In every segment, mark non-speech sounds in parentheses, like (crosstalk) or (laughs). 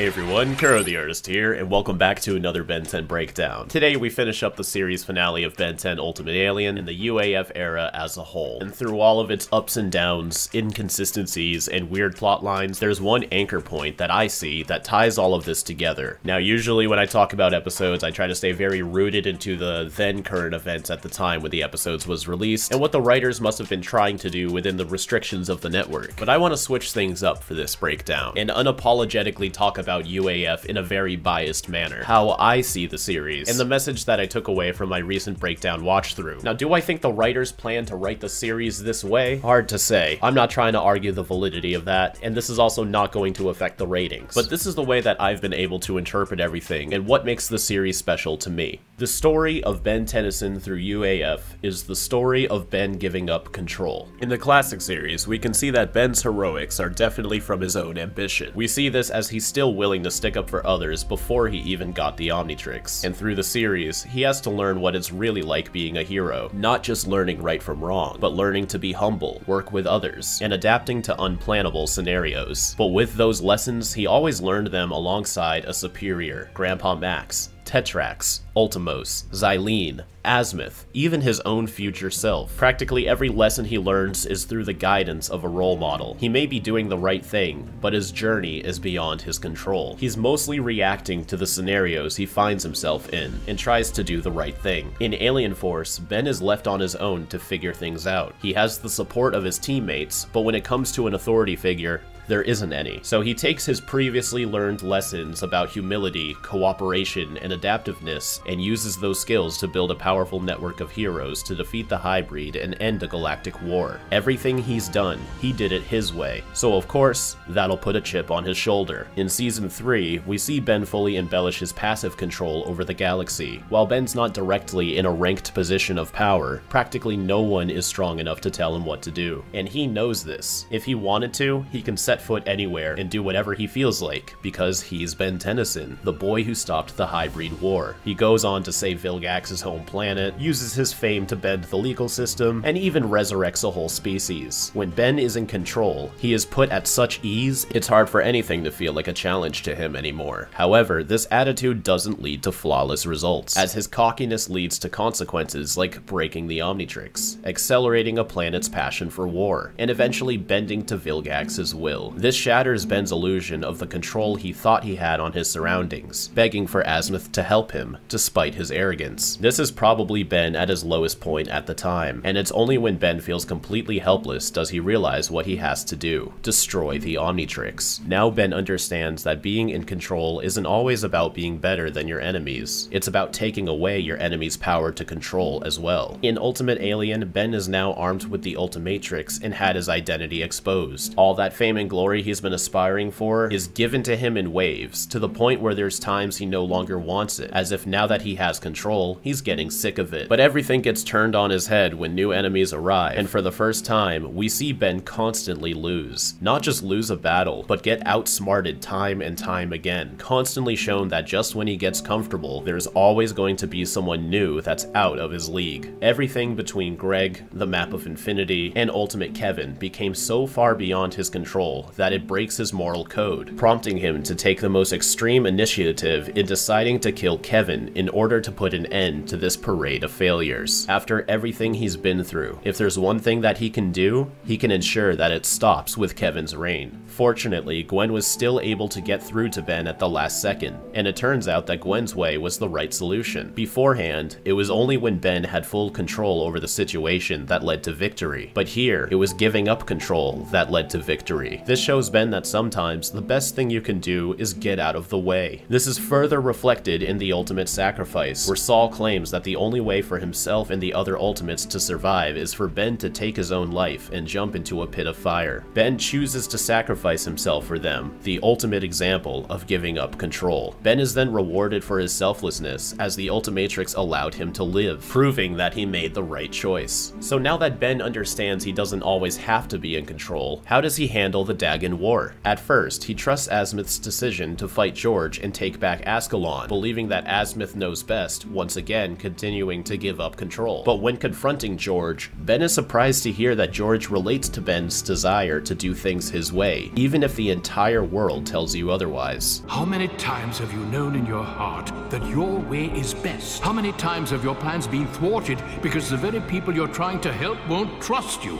Hey everyone, Kuro the Artist here, and welcome back to another Ben 10 breakdown. Today we finish up the series finale of Ben 10 Ultimate Alien in the UAF era as a whole. And through all of its ups and downs, inconsistencies, and weird plot lines, there's one anchor point that I see that ties all of this together. Now usually when I talk about episodes, I try to stay very rooted into the then current events at the time when the episodes was released, and what the writers must have been trying to do within the restrictions of the network. But I want to switch things up for this breakdown, and unapologetically talk about UAF in a very biased manner, how I see the series, and the message that I took away from my recent breakdown watch through. Now, do I think the writers plan to write the series this way? Hard to say. I'm not trying to argue the validity of that, and this is also not going to affect the ratings. But this is the way that I've been able to interpret everything, and what makes the series special to me. The story of Ben Tennyson through UAF is the story of Ben giving up control. In the classic series, we can see that Ben's heroics are definitely from his own ambition. We see this as he still willing to stick up for others before he even got the Omnitrix. And through the series, he has to learn what it's really like being a hero, not just learning right from wrong, but learning to be humble, work with others, and adapting to unplannable scenarios. But with those lessons, he always learned them alongside a superior, Grandpa Max, Tetrax, Ultimos, Xylene, Azmuth, even his own future self. Practically every lesson he learns is through the guidance of a role model. He may be doing the right thing, but his journey is beyond his control. He's mostly reacting to the scenarios he finds himself in, and tries to do the right thing. In Alien Force, Ben is left on his own to figure things out. He has the support of his teammates, but when it comes to an authority figure, there isn't any. So he takes his previously learned lessons about humility, cooperation, and adaptiveness, and uses those skills to build a powerful network of heroes to defeat the Hybrid and end a galactic war. Everything he's done, he did it his way. So of course, that'll put a chip on his shoulder. In Season 3, we see Ben fully embellish his passive control over the galaxy. While Ben's not directly in a ranked position of power, practically no one is strong enough to tell him what to do. And he knows this. If he wanted to, he can set foot anywhere and do whatever he feels like, because he's Ben Tennyson, the boy who stopped the Hybrid War. He goes on to save Vilgax's home planet, uses his fame to bend the legal system, and even resurrects a whole species. When Ben is in control, he is put at such ease, it's hard for anything to feel like a challenge to him anymore. However, this attitude doesn't lead to flawless results, as his cockiness leads to consequences like breaking the Omnitrix, accelerating a planet's passion for war, and eventually bending to Vilgax's will. This shatters Ben's illusion of the control he thought he had on his surroundings, begging for Azmuth to help him, despite his arrogance. This is probably Ben at his lowest point at the time, and it's only when Ben feels completely helpless does he realize what he has to do, destroy the Omnitrix. Now Ben understands that being in control isn't always about being better than your enemies, it's about taking away your enemy's power to control as well. In Ultimate Alien, Ben is now armed with the Ultimatrix and had his identity exposed. All that fame and glory he's been aspiring for is given to him in waves, to the point where there's times he no longer wants it, as if now that he has control, he's getting sick of it. But everything gets turned on his head when new enemies arrive, and for the first time, we see Ben constantly lose. Not just lose a battle, but get outsmarted time and time again, constantly shown that just when he gets comfortable, there's always going to be someone new that's out of his league. Everything between Greg, the Map of Infinity, and Ultimate Kevin became so far beyond his control that it breaks his moral code, prompting him to take the most extreme initiative in deciding to kill Kevin in order to put an end to this parade of failures. After everything he's been through, if there's one thing that he can do, he can ensure that it stops with Kevin's reign. Fortunately, Gwen was still able to get through to Ben at the last second, and it turns out that Gwen's way was the right solution. Beforehand, it was only when Ben had full control over the situation that led to victory, but here, it was giving up control that led to victory. This shows Ben that sometimes the best thing you can do is get out of the way. This is further reflected in the Ultimate Sacrifice, where Saul claims that the only way for himself and the other Ultimates to survive is for Ben to take his own life and jump into a pit of fire. Ben chooses to sacrifice himself for them, the ultimate example of giving up control. Ben is then rewarded for his selflessness, as the Ultimatrix allowed him to live, proving that he made the right choice. So now that Ben understands he doesn't always have to be in control, how does he handle the Dagon war. At first, he trusts Azmuth's decision to fight George and take back Ascalon, believing that Azmuth knows best, once again continuing to give up control. But when confronting George, Ben is surprised to hear that George relates to Ben's desire to do things his way, even if the entire world tells you otherwise. How many times have you known in your heart that your way is best? How many times have your plans been thwarted because the very people you're trying to help won't trust you?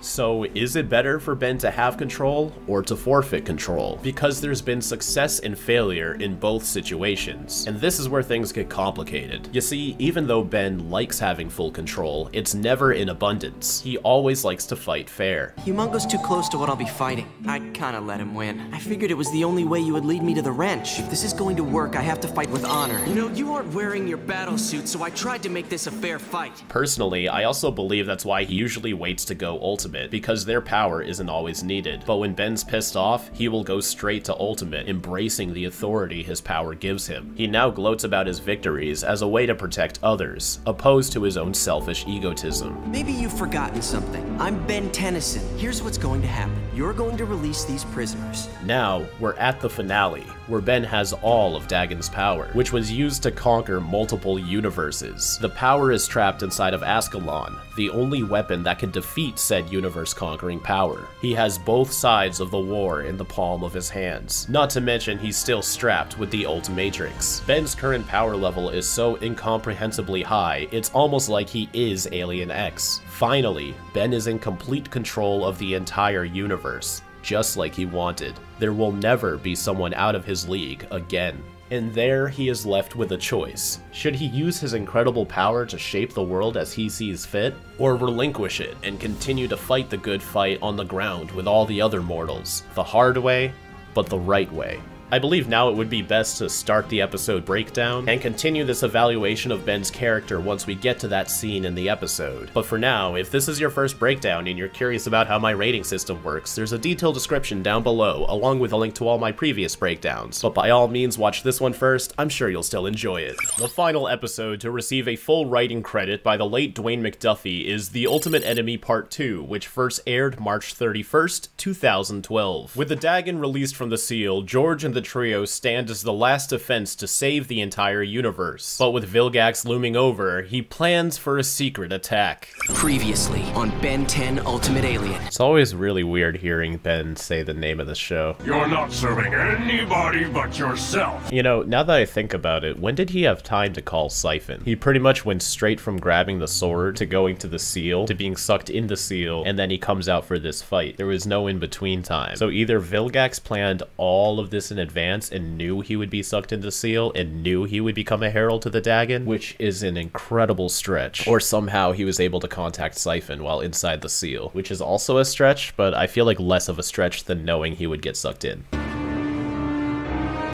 So, is it better for Ben to have control or to forfeit control? Because there's been success and failure in both situations. And this is where things get complicated. You see, even though Ben likes having full control, it's never in abundance. He always likes to fight fair. Humongo's too close to what I'll be fighting. I kinda let him win. I figured it was the only way you would lead me to the wrench. If this is going to work, I have to fight with honor. You know, you aren't wearing your battle suit, so I tried to make this a fair fight. Personally, I also believe that's why he usually waits to go ultimate ultimate because their power isn't always needed. But when Ben's pissed off, he will go straight to ultimate, embracing the authority his power gives him. He now gloats about his victories as a way to protect others, opposed to his own selfish egotism. Maybe you've forgotten something. I'm Ben Tennyson. Here's what's going to happen. You're going to release these prisoners. Now, we're at the finale, where Ben has all of Dagon's power, which was used to conquer multiple universes. The power is trapped inside of Ascalon, the only weapon that can defeat said universe-conquering power. He has both sides of the war in the palm of his hands, not to mention he's still strapped with the Ultimatrix. Ben's current power level is so incomprehensibly high, it's almost like he is Alien X. Finally, Ben is in complete control of the entire universe, just like he wanted. There will never be someone out of his league again. And there he is left with a choice. Should he use his incredible power to shape the world as he sees fit, or relinquish it and continue to fight the good fight on the ground with all the other mortals? The hard way, but the right way. I believe now it would be best to start the episode breakdown and continue this evaluation of Ben's character once we get to that scene in the episode. But for now, if this is your first breakdown and you're curious about how my rating system works, there's a detailed description down below, along with a link to all my previous breakdowns. But by all means, watch this one first, I'm sure you'll still enjoy it. The final episode to receive a full writing credit by the late Dwayne McDuffie is The Ultimate Enemy Part 2, which first aired March 31st, 2012. With the Dagon released from the seal, George and the trio stand as the last defense to save the entire universe. But with Vilgax looming over, he plans for a secret attack. Previously on Ben 10 Ultimate Alien. It's always really weird hearing Ben say the name of the show. You're not serving anybody but yourself. You know, now that I think about it, when did he have time to call Psyphon? He pretty much went straight from grabbing the sword to going to the seal to being sucked in the seal, and then he comes out for this fight. There was no in between time. So either Vilgax planned all of this in advance and knew he would be sucked into the seal and knew he would become a herald to the Dagon, which is an incredible stretch. Or somehow he was able to contact Psyphon while inside the seal, which is also a stretch, but I feel like less of a stretch than knowing he would get sucked in.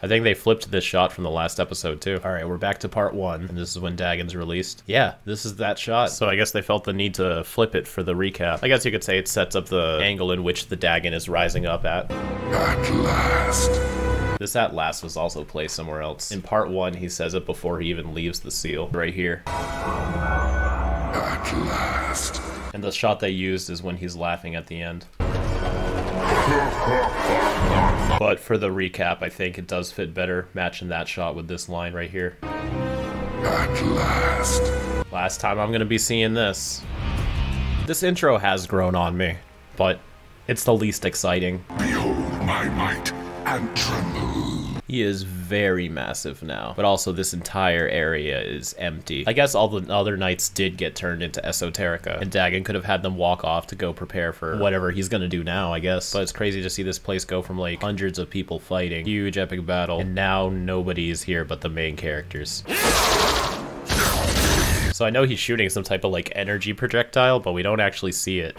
I think they flipped this shot from the last episode too. All right, we're back to part one, and this is when Dagon's released. Yeah, this is that shot. So I guess they felt the need to flip it for the recap. I guess you could say it sets up the angle in which the Dagon is rising up at. At last. This at last was also placed somewhere else. In part one, he says it before he even leaves the seal, right here. At last. And the shot they used is when he's laughing at the end. (laughs) But for the recap, I think it does fit better, matching that shot with this line right here. At last. Last time I'm gonna be seeing this. This intro has grown on me, but it's the least exciting. Behold my might and tremble. He is very massive now, but also this entire area is empty. I guess all the other knights did get turned into Esoterica, and Dagon could have had them walk off to go prepare for whatever he's gonna do now, I guess. But it's crazy to see this place go from like hundreds of people fighting, huge epic battle, and now nobody is here but the main characters. So I know he's shooting some type of like energy projectile, but we don't actually see it.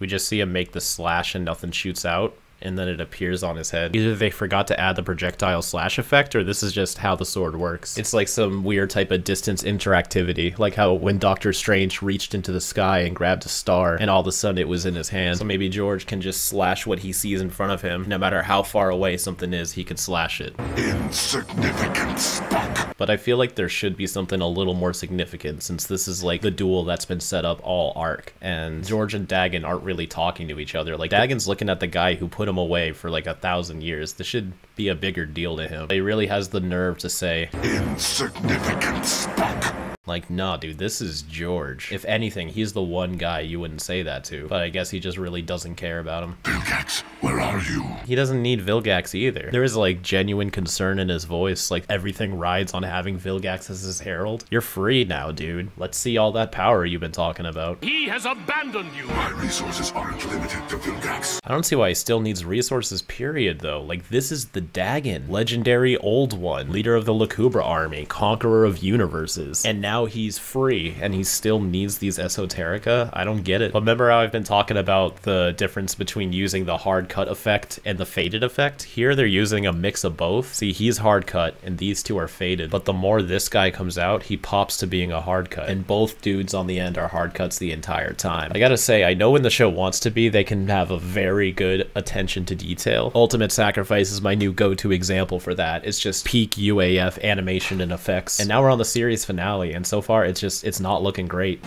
We just see him make the slash and nothing shoots out. And then it appears on his head. Either they forgot to add the projectile slash effect, or this is just how the sword works. It's like some weird type of distance interactivity, like how when Doctor Strange reached into the sky and grabbed a star, and all of a sudden it was in his hand. So maybe George can just slash what he sees in front of him. No matter how far away something is, he can slash it. Insignificant Spock. But I feel like there should be something a little more significant since this is like the duel that's been set up all arc. And George and Dagon aren't really talking to each other. Like Dagon's looking at the guy who put him away for like a thousand years. This should be a bigger deal to him. He really has the nerve to say, Insignificant Spock. like, nah, dude, this is George. If anything, he's the one guy you wouldn't say that to. But I guess he just really doesn't care about him. Vilgax, where are you? He doesn't need Vilgax either. There is like genuine concern in his voice, like everything rides on having Vilgax as his herald. You're free now, dude. Let's see all that power you've been talking about. He has abandoned you. My resources aren't limited to Vilgax. I don't see why he still needs resources, period, though. Like, this is the Dagon, legendary old one, leader of the Lucubra army, conqueror of universes. And now he's free, and he still needs these esoterica? I don't get it. But remember how I've been talking about the difference between using the hard cut effect and the faded effect? Here they're using a mix of both. See, he's hard cut, and these two are faded. But the more this guy comes out, he pops to being a hard cut. And both dudes on the end are hard cuts the entire time. I gotta say, I know when the show wants to be, they can have a very good attention to detail. Ultimate Sacrifice is my new go-to example for that. It's just peak UAF animation and effects. And now we're on the series finale, and so far it's just, it's not looking great.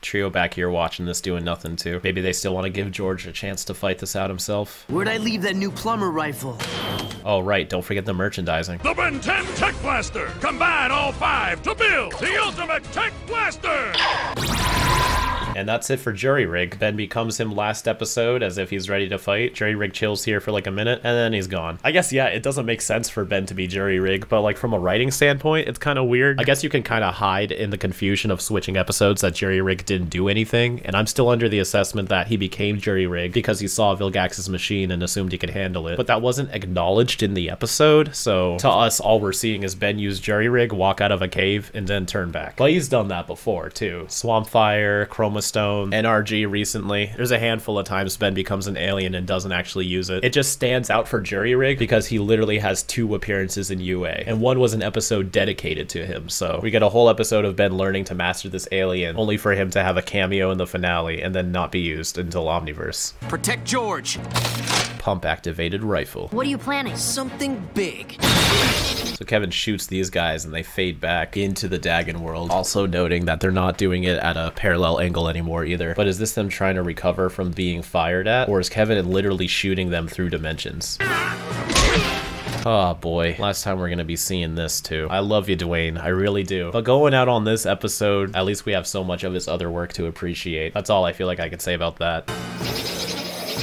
Trio back here watching this doing nothing too. Maybe they still want to give George a chance to fight this out himself. Where'd I leave that new plumber rifle? Oh right, don't forget the merchandising. The Ben 10 Tech Blaster! Combine all five to build the ultimate Tech Blaster! And that's it for Jury Rigg. Ben becomes him last episode as if he's ready to fight. Jury Rigg chills here for like a minute and then he's gone. I guess, yeah, it doesn't make sense for Ben to be Jury Rigg, but like from a writing standpoint, it's kind of weird. I guess you can kind of hide in the confusion of switching episodes that Jury Rigg didn't do anything. And I'm still under the assessment that he became Jury Rigg because he saw Vilgax's machine and assumed he could handle it. But that wasn't acknowledged in the episode. So to us, all we're seeing is Ben use Jury Rigg, walk out of a cave, and then turn back. But he's done that before too. Swamp Fire, Chroma Stone, NRG recently. There's a handful of times Ben becomes an alien and doesn't actually use it. It just stands out for Jury Rigg because he literally has two appearances in UA, and one was an episode dedicated to him. So we get a whole episode of Ben learning to master this alien, only for him to have a cameo in the finale and then not be used until Omniverse. Protect George! Pump activated rifle. What are you planning? Something big. So Kevin shoots these guys and they fade back into the Dagon world. Also noting that they're not doing it at a parallel angle anymore either. But is this them trying to recover from being fired at? Or is Kevin literally shooting them through dimensions? Oh boy, last time we're gonna be seeing this too. I love you, Dwayne, I really do. But going out on this episode, at least we have so much of his other work to appreciate. That's all I feel like I could say about that.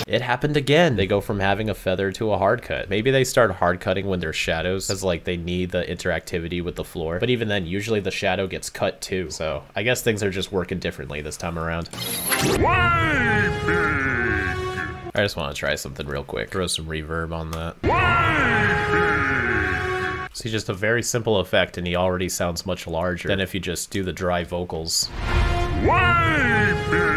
It happened again. They go from having a feather to a hard cut. Maybe they start hard cutting when there's shadows because like they need the interactivity with the floor. But even then, usually the shadow gets cut too. So I guess things are just working differently this time around. I just want to try something real quick. Throw some reverb on that. See, just a very simple effect and he already sounds much larger than if you just do the dry vocals. Way big!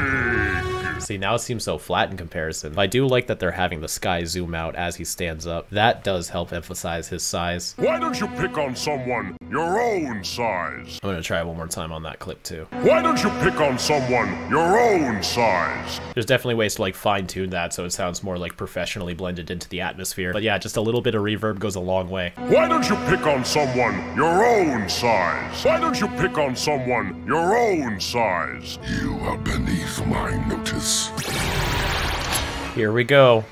See, now it seems so flat in comparison. I do like that they're having the sky zoom out as he stands up. That does help emphasize his size. Why don't you pick on someone your own size? I'm gonna try one more time on that clip too. Why don't you pick on someone your own size? There's definitely ways to like fine tune that so it sounds more like professionally blended into the atmosphere. But yeah, just a little bit of reverb goes a long way. Why don't you pick on someone your own size? Why don't you pick on someone your own size? You are beneath my notice. Here we go.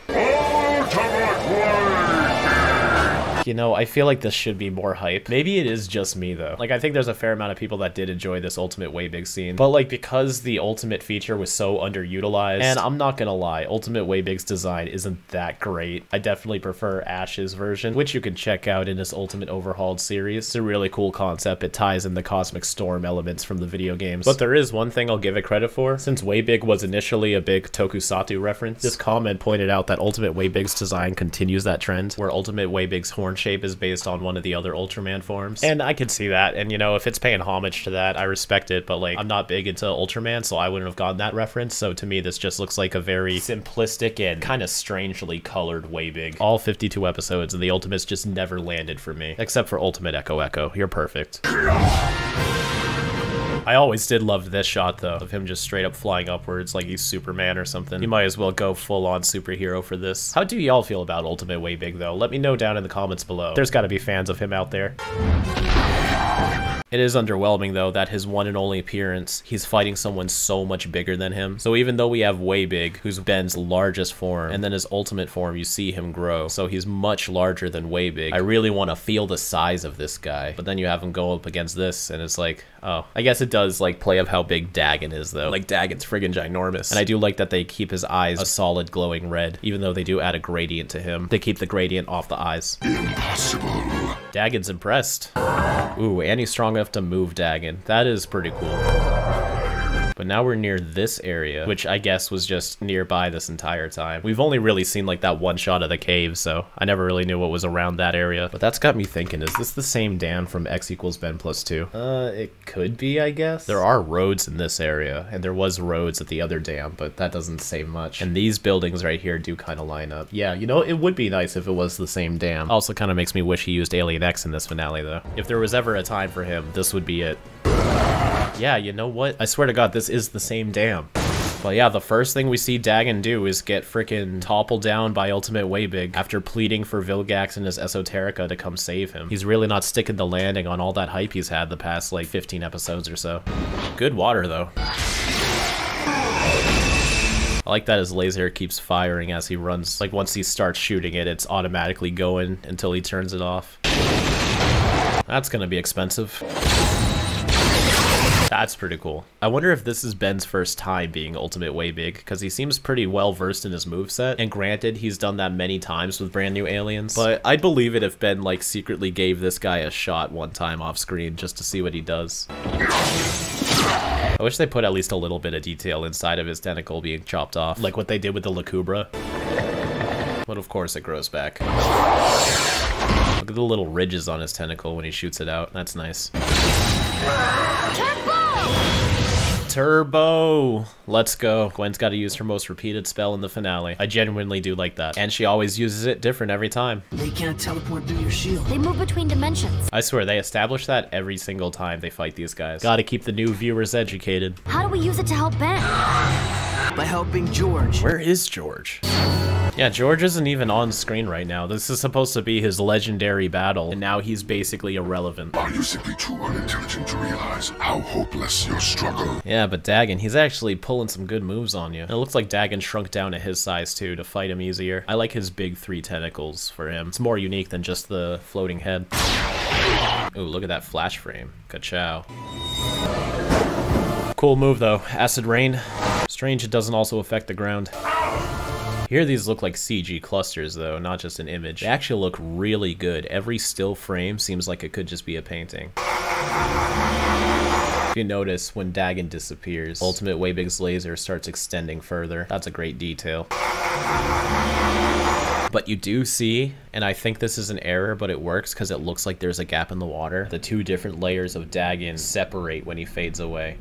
You know, I feel like this should be more hype. Maybe it is just me though. Like I think there's a fair amount of people that did enjoy this Ultimate Way Big scene. But like because the Ultimate feature was so underutilized, and I'm not gonna lie, Ultimate Way Big's design isn't that great. I definitely prefer Ash's version, which you can check out in his Ultimate Overhauled series. It's a really cool concept. It ties in the Cosmic Storm elements from the video games. But there is one thing I'll give it credit for. Since Way Big was initially a big Tokusatsu reference, this comment pointed out that Ultimate Way Big's design continues that trend, where Ultimate Way Big's horn shape is based on one of the other Ultraman forms. And I could see that. And you know, if it's paying homage to that, I respect it. But like, I'm not big into Ultraman, so I wouldn't have gotten that reference. So to me, this just looks like a very simplistic and kind of strangely colored way big. All 52 episodes, and the Ultimates just never landed for me. Except for Ultimate Echo Echo. You're perfect. (laughs) I always did love this shot though, of him just straight up flying upwards like he's Superman or something. You might as well go full on superhero for this. How do y'all feel about Ultimate Way Big though? Let me know down in the comments below. There's gotta be fans of him out there. It is underwhelming though that his one and only appearance, he's fighting someone so much bigger than him. So even though we have Way Big, who's Ben's largest form, and then his ultimate form, you see him grow. So he's much larger than Way Big. I really want to feel the size of this guy. But then you have him go up against this, and it's like, oh. I guess it does like play up how big Dagon is though. Like Dagon's friggin' ginormous. And I do like that they keep his eyes a solid glowing red, even though they do add a gradient to him. They keep the gradient off the eyes. Impossible. Dagon's impressed. Ooh, and he's strong enough to move Dagon. That is pretty cool. But now we're near this area, which I guess was just nearby this entire time. We've only really seen like that one shot of the cave, so I never really knew what was around that area. But that's got me thinking, is this the same dam from X equals Ben plus 2? Uh, it could be, I guess. There are roads in this area, and there was roads at the other dam, but that doesn't say much. And these buildings right here do kind of line up. Yeah, you know, it would be nice if it was the same dam. Also kind of makes me wish he used Alien X in this finale, though. If there was ever a time for him, this would be it. Yeah, you know what? I swear to God, this is the same dam. But yeah, the first thing we see Dagon do is get freaking toppled down by Ultimate Waybig after pleading for Vilgax and his Esoterica to come save him. He's really not sticking the landing on all that hype he's had the past like 15 episodes or so. Good water though. I like that his laser keeps firing as he runs. Like once he starts shooting it, it's automatically going until he turns it off. That's gonna be expensive. That's pretty cool. I wonder if this is Ben's first time being Ultimate Way Big, because he seems pretty well versed in his moveset. And granted, he's done that many times with brand new aliens. But I'd believe it if Ben like secretly gave this guy a shot one time off screen just to see what he does. I wish they put at least a little bit of detail inside of his tentacle being chopped off, like what they did with the Lucubra. But of course it grows back. Look at the little ridges on his tentacle when he shoots it out. That's nice. Turbo! Let's go. Gwen's got to use her most repeated spell in the finale. I genuinely do like that. And she always uses it different every time. They can't teleport through your shield. They move between dimensions. I swear, they establish that every single time they fight these guys. Gotta keep the new viewers educated. How do we use it to help Ben? By helping George. Where is George? Yeah, George isn't even on screen right now. This is supposed to be his legendary battle, and now he's basically irrelevant. Are you simply too unintelligent to realize how hopeless your struggle? Yeah, but Dagon, he's actually pulling some good moves on you. And it looks like Dagon shrunk down to his size too to fight him easier. I like his big three tentacles for him. It's more unique than just the floating head. Ooh, look at that flash frame. Ka-chow. Cool move though. Acid Rain. Strange it doesn't also affect the ground. Here these look like CG clusters though, not just an image. They actually look really good. Every still frame seems like it could just be a painting. If you notice, when Dagon disappears, Ultimate Waybig's laser starts extending further. That's a great detail. But you do see, and I think this is an error, but it works because it looks like there's a gap in the water. The two different layers of Dagon separate when he fades away.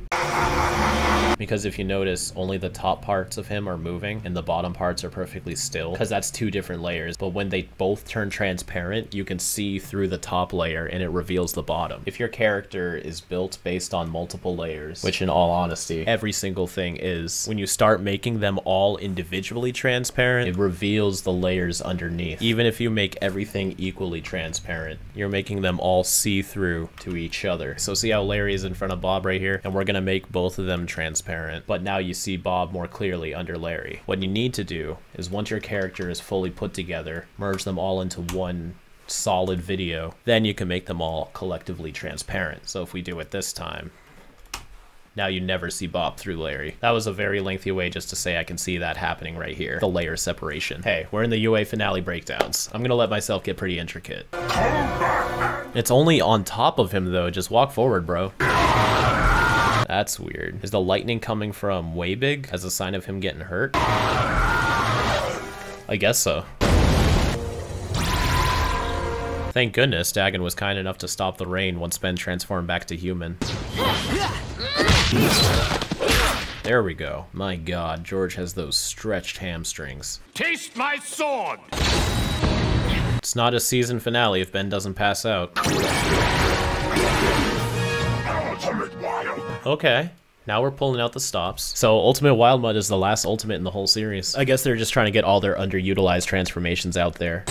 Because if you notice, only the top parts of him are moving and the bottom parts are perfectly still because that's two different layers. But when they both turn transparent, you can see through the top layer and it reveals the bottom. If your character is built based on multiple layers, which in all honesty, every single thing is, when you start making them all individually transparent, it reveals the layers underneath. Even if you make everything equally transparent, you're making them all see through to each other. So see how Larry is in front of Bob right here? And we're gonna make both of them transparent but now you see Bob more clearly under Larry. What you need to do is once your character is fully put together, merge them all into one solid video, then you can make them all collectively transparent. So if we do it this time, now you never see Bob through Larry. That was a very lengthy way just to say I can see that happening right here. The layer separation. Hey, we're in the UA finale breakdowns. I'm gonna let myself get pretty intricate. It's only on top of him though, just walk forward, bro. That's weird. Is the lightning coming from way big as a sign of him getting hurt? I guess so. Thank goodness Dagon was kind enough to stop the rain once Ben transformed back to human. There we go. My god, George has those stretched hamstrings. Taste my sword! It's not a season finale if Ben doesn't pass out. (laughs) Okay. Now we're pulling out the stops. So Ultimate Wildmutt is the last Ultimate in the whole series. I guess they're just trying to get all their underutilized transformations out there.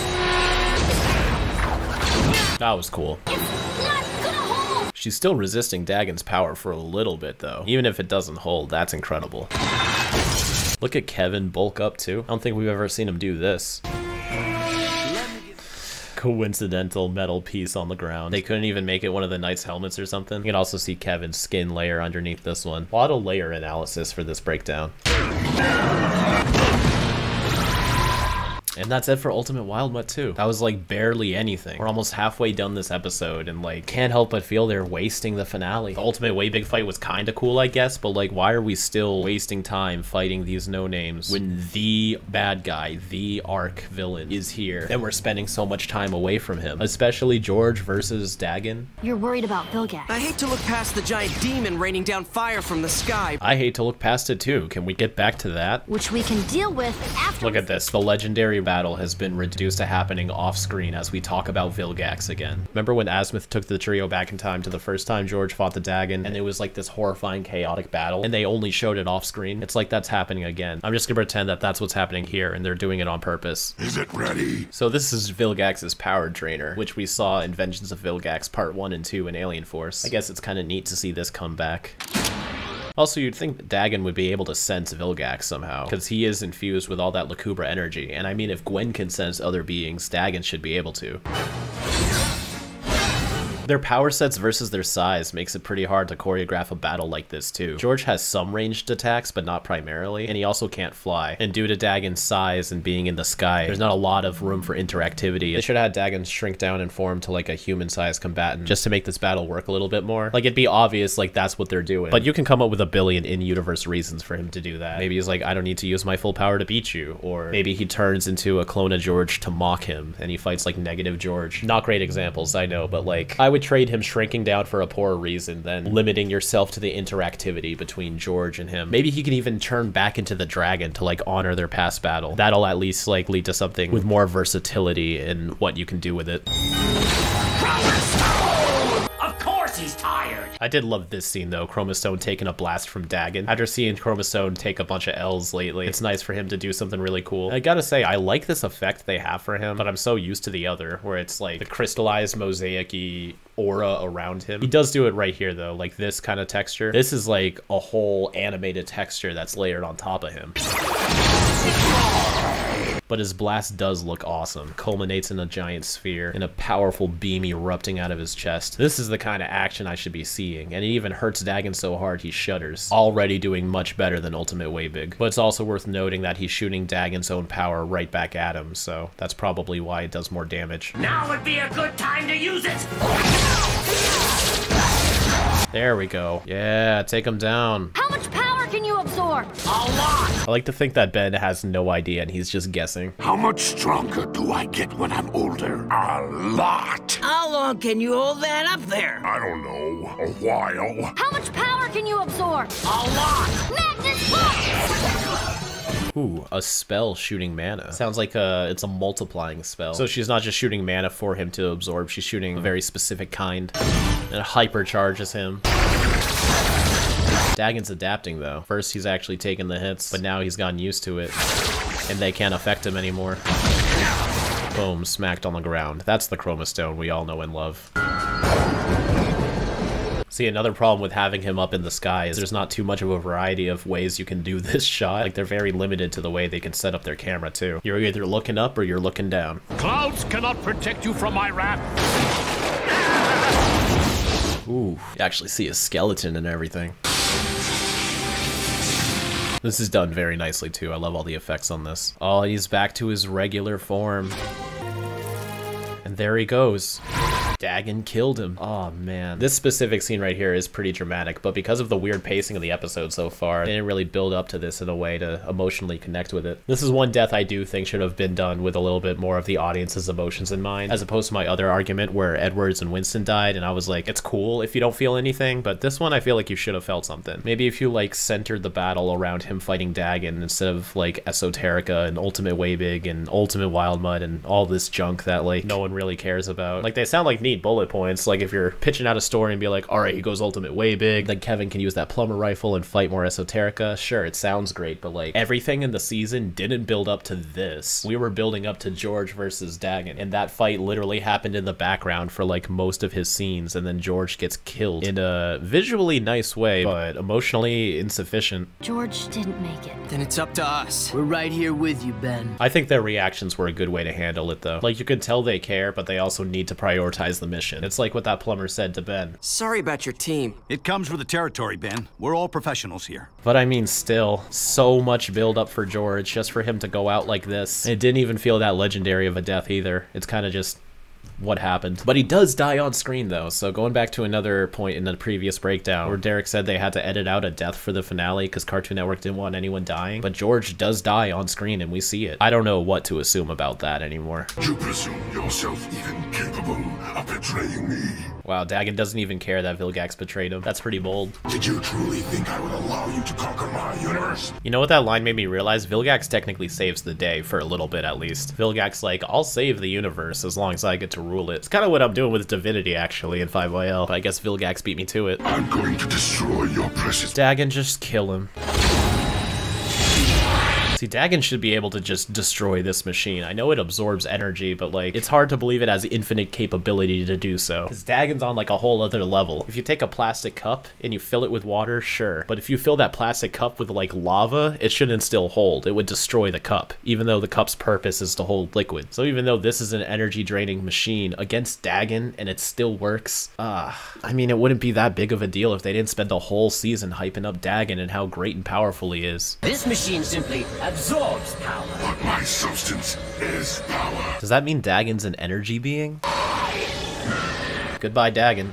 That was cool. She's still resisting Dagon's power for a little bit though. Even if it doesn't hold, that's incredible. Look at Kevin bulk up too. I don't think we've ever seen him do this. Coincidental metal piece on the ground. They couldn't even make it one of the knight's helmets or something. You can also see Kevin's skin layer underneath this one. A lot of layer analysis for this breakdown. And that's it for Ultimate Wild Mutt 2. That was like barely anything. We're almost halfway done this episode and like can't help but feel they're wasting the finale. The Ultimate Way Big fight was kind of cool, I guess, but like why are we still wasting time fighting these no-names when the bad guy, the arc villain is here and we're spending so much time away from him, especially George versus Dagon. You're worried about Vilgax. I hate to look past the giant demon raining down fire from the sky. I hate to look past it too. Can we get back to that? Which we can deal with after. Look at this. The legendary battle has been reduced to happening off screen as we talk about Vilgax again. Remember when Azmuth took the trio back in time to the first time George fought the Dagon and it was like this horrifying chaotic battle and they only showed it off screen? It's like that's happening again. I'm just gonna pretend that that's what's happening here and they're doing it on purpose. Is it ready? So this is Vilgax's power trainer, which we saw in Vengeance of Vilgax Part 1 and 2 in Alien Force. I guess it's kind of neat to see this come back. Also, you'd think that Dagon would be able to sense Vilgax somehow, because he is infused with all that Lucubra energy, and I mean if Gwen can sense other beings, Dagon should be able to. Their power sets versus their size makes it pretty hard to choreograph a battle like this too. George has some ranged attacks, but not primarily, and he also can't fly. And due to Dagon's size and being in the sky, there's not a lot of room for interactivity. They should have had Dagon shrink down and form to like a human-sized combatant just to make this battle work a little bit more. Like it'd be obvious like that's what they're doing. But you can come up with a billion in-universe reasons for him to do that. Maybe he's like, I don't need to use my full power to beat you. Or maybe he turns into a clone of George to mock him and he fights like negative George. Not great examples, I know, but like I would trade him shrinking down for a poor reason than limiting yourself to the interactivity between George and him. Maybe he can even turn back into the dragon to like honor their past battle. That'll at least like lead to something with more versatility in what you can do with it. I did love this scene though, Chromastone taking a blast from Dagon. After seeing Chromastone take a bunch of L's lately, it's nice for him to do something really cool. I gotta say, I like this effect they have for him, but I'm so used to the other, where it's like the crystallized mosaic-y aura around him. He does do it right here though, like this kind of texture. This is like a whole animated texture that's layered on top of him. But his blast does look awesome. Culminates in a giant sphere and a powerful beam erupting out of his chest. This is the kind of action I should be seeing, and it even hurts Dagon so hard he shudders. Already doing much better than Ultimate Waybig. But it's also worth noting that he's shooting Dagon's own power right back at him, so that's probably why it does more damage. Now would be a good time to use it! There we go. Yeah, take him down. How much power can you absorb? A lot! I like to think that Ben has no idea and he's just guessing. How much stronger do I get when I'm older? A lot. How long can you hold that up there? I don't know. A while. How much power can you absorb? A lot! Magnus Pulse! Ooh, a spell shooting mana. Sounds like a, it's a multiplying spell. So she's not just shooting mana for him to absorb, she's shooting a very specific kind. And it hypercharges him. Dagon's adapting though. First he's actually taking the hits, but now he's gotten used to it. And they can't affect him anymore. Boom, smacked on the ground. That's the Chroma Stone we all know and love. See, another problem with having him up in the sky is there's not too much of a variety of ways you can do (laughs) this shot. Like, they're very limited to the way they can set up their camera, too. You're either looking up or you're looking down. Clouds cannot protect you from my wrath! Ooh, you actually see a skeleton and everything. This is done very nicely, too. I love all the effects on this. Oh, he's back to his regular form. And there he goes. Dagon killed him. Oh man. This specific scene right here is pretty dramatic, but because of the weird pacing of the episode so far, they didn't really build up to this in a way to emotionally connect with it. This is one death I do think should have been done with a little bit more of the audience's emotions in mind, as opposed to my other argument where Edwards and Winston died, and I was like, it's cool if you don't feel anything, but this one I feel like you should have felt something. Maybe if you like centered the battle around him fighting Dagon instead of like Esoterica and Ultimate Waybig and Ultimate Wildmutt and all this junk that like no one really cares about. Like they sound like neat bullet points. Like if you're pitching out a story and be like, all right, he goes Ultimate way big, then Kevin can use that plumber rifle and fight more Esoterica. Sure, it sounds great, but like everything in the season didn't build up to this. We were building up to George versus Dagon, and that fight literally happened in the background for like most of his scenes, and then George gets killed in a visually nice way, but emotionally insufficient. George didn't make it. Then it's up to us. We're right here with you, Ben. I think their reactions were a good way to handle it, though. Like, you could tell they care, but they also need to prioritize the mission. It's like what that plumber said to Ben. Sorry about your team. It comes with the territory, Ben. We're all professionals here. But I mean, still, so much build up for George just for him to go out like this. It didn't even feel that legendary of a death either. It's kind of just what happened. But he does die on screen though, so going back to another point in the previous breakdown where Derek said they had to edit out a death for the finale because Cartoon Network didn't want anyone dying, but George does die on screen and we see it. I don't know what to assume about that anymore. You presume yourself even capable of betraying me? Wow, Dagon doesn't even care that Vilgax betrayed him. That's pretty bold. Did you truly think I would allow you to conquer my universe? You know what that line made me realize? Vilgax technically saves the day for a little bit at least. Vilgax like, I'll save the universe as long as I get to rule it. It's kind of what I'm doing with Divinity actually in 5YL, but I guess Vilgax beat me to it. I'm going to destroy your precious. Dagon, just kill him. See, Dagon should be able to just destroy this machine. I know it absorbs energy, but like, it's hard to believe it has infinite capability to do so. Because Dagon's on like a whole other level. If you take a plastic cup and you fill it with water, sure. But if you fill that plastic cup with like lava, it shouldn't still hold. It would destroy the cup, even though the cup's purpose is to hold liquid. So even though this is an energy draining machine against Dagon and it still works, ah, I mean, it wouldn't be that big of a deal if they didn't spend the whole season hyping up Dagon and how great and powerful he is. This machine simply absorbs power. But my substance is power. Does that mean Dagon's an energy being? Goodbye, Dagon.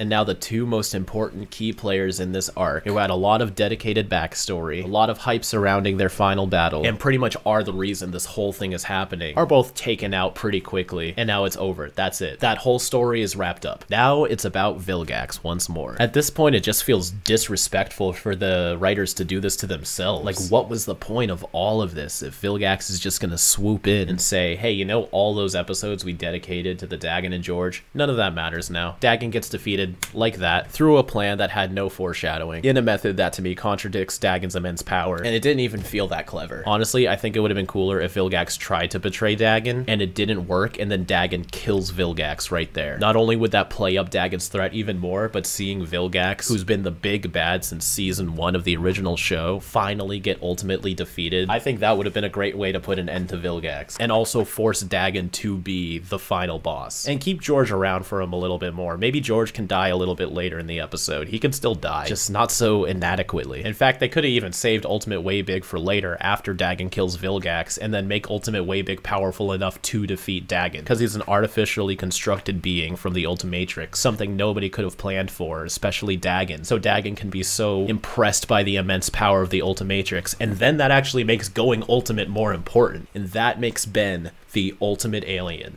And now the two most important key players in this arc, who had a lot of dedicated backstory, a lot of hype surrounding their final battle, and pretty much are the reason this whole thing is happening, are both taken out pretty quickly, and now it's over. That's it. That whole story is wrapped up. Now it's about Vilgax once more. At this point, it just feels disrespectful for the writers to do this to themselves. Like, what was the point of all of this if Vilgax is just gonna swoop in and say, hey, you know all those episodes we dedicated to the Dagon and George? None of that matters now. Dagon gets defeated like that through a plan that had no foreshadowing in a method that to me contradicts Dagon's immense power, and it didn't even feel that clever. Honestly, I think it would have been cooler if Vilgax tried to betray Dagon and it didn't work, and then Dagon kills Vilgax right there. Not only would that play up Dagon's threat even more, but seeing Vilgax, who's been the big bad since season one of the original show, finally get ultimately defeated, I think that would have been a great way to put an end to Vilgax, and also force Dagon to be the final boss, and keep George around for him a little bit more. Maybe George can die a little bit later in the episode. He can still die, just not so inadequately. In fact, they could have even saved Ultimate Waybig for later after Dagon kills Vilgax, and then make Ultimate Waybig powerful enough to defeat Dagon, because he's an artificially constructed being from the Ultimatrix, something nobody could have planned for, especially Dagon. So Dagon can be so impressed by the immense power of the Ultimatrix, and then that actually makes going ultimate more important, and that makes Ben the ultimate alien.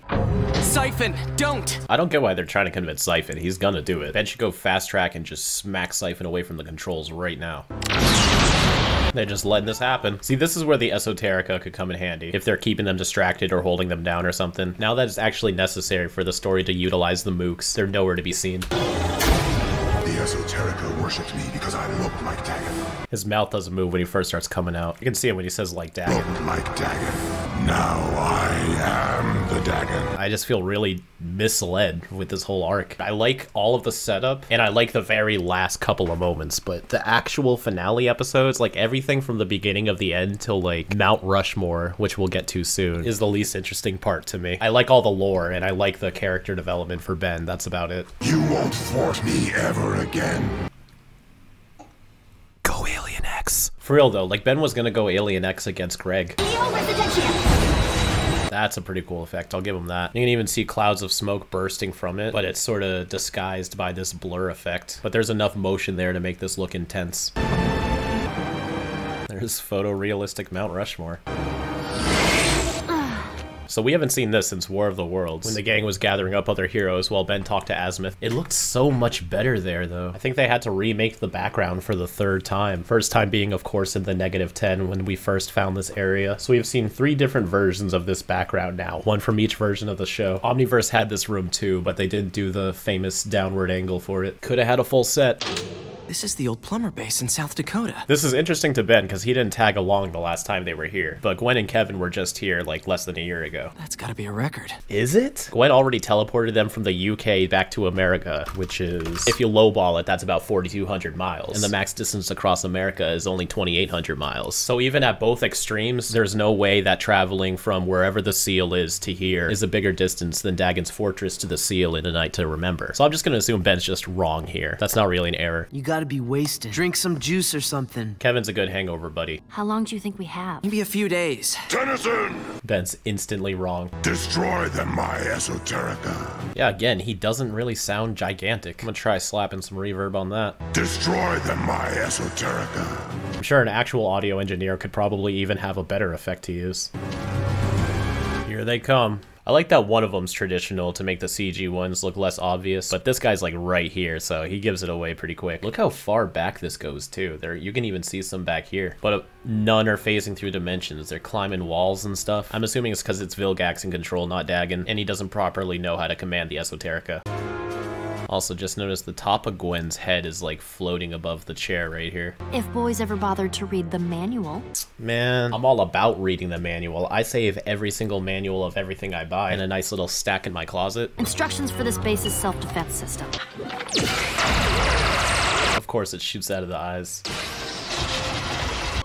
Psyphon, don't! I don't get why they're trying to convince Psyphon. He's gonna do it. Ben should go fast track and just smack Psyphon away from the controls right now. They're just letting this happen. See, this is where the Esoterica could come in handy, if they're keeping them distracted or holding them down or something. Now that it's actually necessary for the story to utilize the mooks, they're nowhere to be seen. The Esoterica worshipped me because I looked like Dagon. His mouth doesn't move when he first starts coming out. You can see him when he says like Dagon. Looked like Dagon. Now I am the Dagon. I just feel really misled with this whole arc. I like all of the setup and I like the very last couple of moments, but the actual finale episodes, like everything from the beginning of the end till like Mount Rushmore, which we'll get to soon, is the least interesting part to me. I like all the lore and I like the character development for Ben. That's about it. You won't thwart me ever again. Go Alien X. For real though, like Ben was gonna go Alien X against Greg. That's a pretty cool effect. I'll give him that. You can even see clouds of smoke bursting from it, but it's sort of disguised by this blur effect. But there's enough motion there to make this look intense. There's photorealistic Mount Rushmore. So we haven't seen this since War of the Worlds, when the gang was gathering up other heroes while Ben talked to Azmuth. It looked so much better there, though. I think they had to remake the background for the third time. First time being, of course, in the negative 10 when we first found this area. So we've seen three different versions of this background now, one from each version of the show. Omniverse had this room too, but they didn't do the famous downward angle for it. Could have had a full set. This is the old plumber base in South Dakota. This is interesting to Ben because he didn't tag along the last time they were here, but Gwen and Kevin were just here like less than a year ago. That's gotta be a record. Is it? Gwen already teleported them from the UK back to America, which is, if you lowball it, that's about 4,200 miles. And the max distance across America is only 2,800 miles. So even at both extremes, there's no way that traveling from wherever the seal is to here is a bigger distance than Dagon's fortress to the seal in a Knight to remember. So I'm just gonna assume Ben's just wrong here. That's not really an error. You gotta be wasted. Drink some juice or something. Kevin's a good hangover buddy. How long do you think we have? Maybe a few days. Tennyson! Ben's instantly wrong. Destroy them, my esoterica. Yeah, again, he doesn't really sound gigantic. I'm gonna try slapping some reverb on that. Destroy them, my esoterica. I'm sure an actual audio engineer could probably even have a better effect to use. Here they come. I like that one of them's traditional to make the CG ones look less obvious, but this guy's like right here, so he gives it away pretty quick. Look how far back this goes too. There, you can even see some back here, but uh, none are phasing through dimensions. They're climbing walls and stuff. I'm assuming it's because it's Vilgax in control, not Dagon, and he doesn't properly know how to command the Esoterica. Also, just noticed the top of Gwen's head is like floating above the chair right here. If boys ever bothered to read the manual. Man, I'm all about reading the manual. I save every single manual of everything I buy in a nice little stack in my closet. Instructions for this base's self-defense system. Of course, it shoots out of the eyes.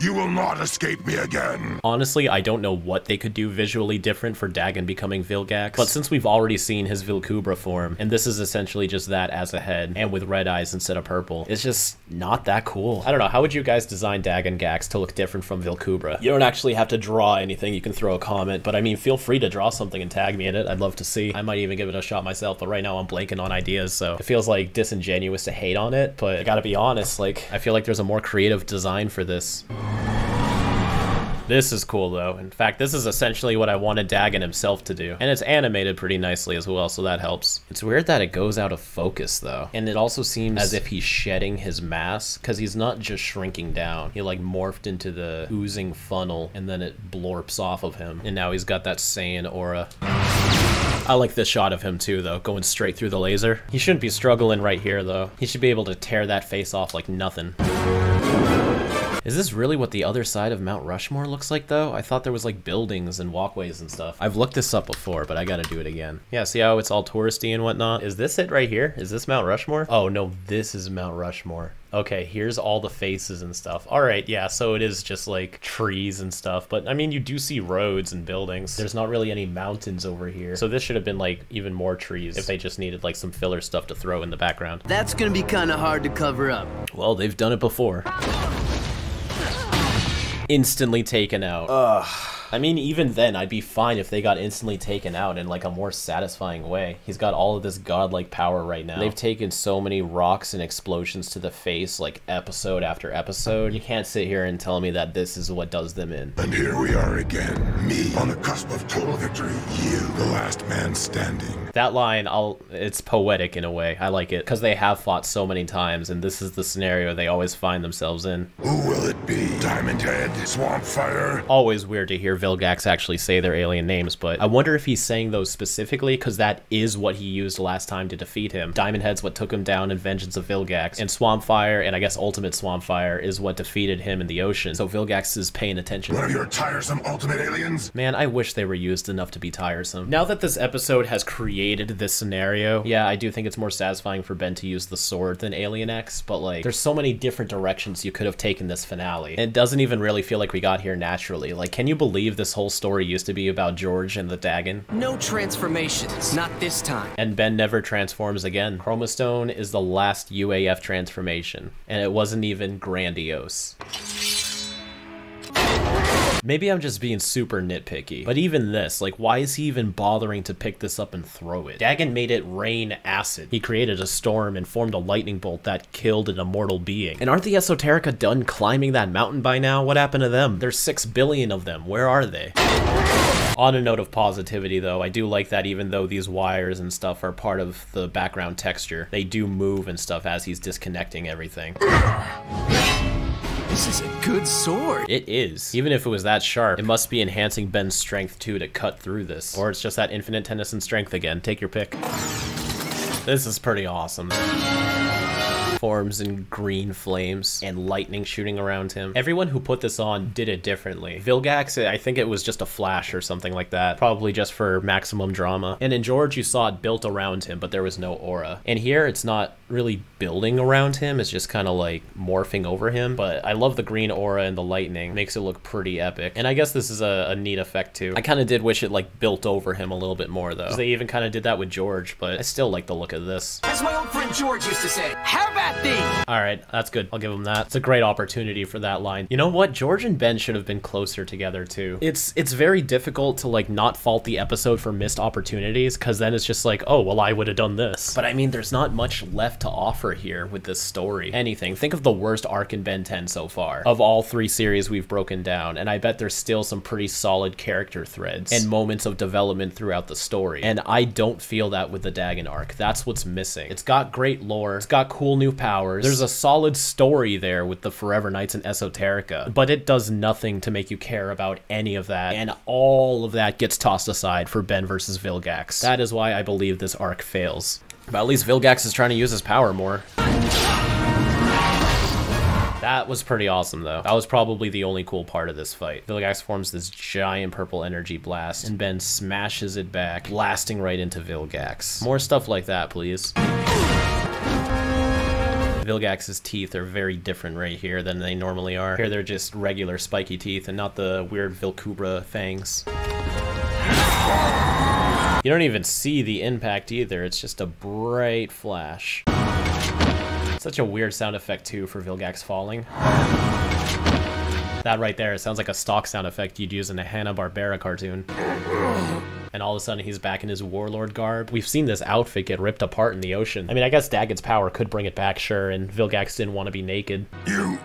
You will not escape me again. Honestly, I don't know what they could do visually different for Dagon becoming Vilgax, but since we've already seen his Vilcubra form, and this is essentially just that as a head, and with red eyes instead of purple, it's just not that cool. I don't know, how would you guys design Dagon Gax to look different from Vilcubra? You don't actually have to draw anything, you can throw a comment, but I mean, feel free to draw something and tag me in it, I'd love to see. I might even give it a shot myself, but right now I'm blanking on ideas, so it feels like disingenuous to hate on it, but I gotta be honest, like, I feel like there's a more creative design for this. This is cool though. In fact, this is essentially what I wanted Dagon himself to do. And it's animated pretty nicely as well, so that helps. It's weird that it goes out of focus though. And it also seems as if he's shedding his mass, because he's not just shrinking down. He like morphed into the oozing funnel and then it blorps off of him. And now he's got that Saiyan aura. I like this shot of him too, though, going straight through the laser. He shouldn't be struggling right here, though. He should be able to tear that face off like nothing. Is this really what the other side of Mount Rushmore looks like, though? I thought there was, like, buildings and walkways and stuff. I've looked this up before, but I gotta do it again. Yeah, see how it's all touristy and whatnot? Is this it right here? Is this Mount Rushmore? Oh, no, this is Mount Rushmore. Okay, here's all the faces and stuff. All right, yeah, so it is just like trees and stuff. But I mean, you do see roads and buildings. There's not really any mountains over here. So this should have been like even more trees if they just needed like some filler stuff to throw in the background. That's gonna be kinda hard to cover up. Well, they've done it before. Instantly taken out. Ugh. I mean, even then, I'd be fine if they got instantly taken out in like a more satisfying way. He's got all of this godlike power right now. They've taken so many rocks and explosions to the face, like episode after episode. You can't sit here and tell me that this is what does them in. And here we are again, me on the cusp of total victory. You, the last man standing. That line, I'll it's poetic in a way. I like it because they have fought so many times, and this is the scenario they always find themselves in. Who will it be? Diamond Head, Swamp Fire. Always weird to hear Vilgax actually say their alien names, but I wonder if he's saying those specifically because that is what he used last time to defeat him. Diamond Head's what took him down in Vengeance of Vilgax, and Swampfire, and I guess Ultimate Swampfire, is what defeated him in the ocean. So Vilgax is paying attention. One of your tiresome ultimate aliens? Man, I wish they were used enough to be tiresome. Now that this episode has created this scenario, yeah, I do think it's more satisfying for Ben to use the sword than Alien X, but like, there's so many different directions you could have taken this finale. And it doesn't even really feel like we got here naturally. Like, can you believe this whole story used to be about George and the Dagon? No transformations. Not this time. And Ben never transforms again. Chromastone is the last UAF transformation, and it wasn't even grandiose. Maybe I'm just being super nitpicky, but even this, like, why is he even bothering to pick this up and throw it? Dagon made it rain acid. He created a storm and formed a lightning bolt that killed an immortal being. And aren't the Esoterica done climbing that mountain by now? What happened to them? There's six billion of them. Where are they? On a note of positivity, though, I do like that even though these wires and stuff are part of the background texture, they do move and stuff as he's disconnecting everything. This is a good sword. It is. Even if it was that sharp, it must be enhancing Ben's strength too to cut through this. Or it's just that infinite Tennyson strength again. Take your pick. This is pretty awesome forms in green flames and lightning shooting around him. Everyone who put this on did it differently. Vilgax, I think it was just a flash or something like that, probably just for maximum drama. And in George, you saw it built around him, but there was no aura. And here, it's not really building around him, it's just kind of like morphing over him. But I love the green aura and the lightning, makes it look pretty epic. And I guess this is a, a neat effect too. I kind of did wish it like built over him a little bit more though. They even kind of did that with George, but I still like the look of this. As my old friend George used to say, how about thee? All right, that's good. I'll give him that. It's a great opportunity for that line. You know what? George and Ben should have been closer together too. It's it's very difficult to like not fault the episode for missed opportunities because then it's just like, oh, well, I would have done this. But I mean, there's not much left to offer here with this story. Anything. Think of the worst arc in Ben 10 so far of all three series we've broken down, and I bet there's still some pretty solid character threads and moments of development throughout the story. And I don't feel that with the Dagon arc. That's what's missing. It's got great lore. It's got cool new powers. There's a solid story there with the Forever Knights and Esoterica, but it does nothing to make you care about any of that, and all of that gets tossed aside for Ben versus Vilgax. That is why I believe this arc fails. But at least Vilgax is trying to use his power more. That was pretty awesome, though. That was probably the only cool part of this fight. Vilgax forms this giant purple energy blast, and Ben smashes it back, blasting right into Vilgax. More stuff like that, please. Vilgax's teeth are very different right here than they normally are. Here they're just regular spiky teeth and not the weird Vilcubra fangs. You don't even see the impact either, it's just a bright flash. Such a weird sound effect too for Vilgax falling. That right there, sounds like a stock sound effect you'd use in a Hanna-Barbera cartoon. And all of a sudden he's back in his warlord garb. We've seen this outfit get ripped apart in the ocean. I mean, I guess Daggett's power could bring it back, sure, and Vilgax didn't want to be naked. You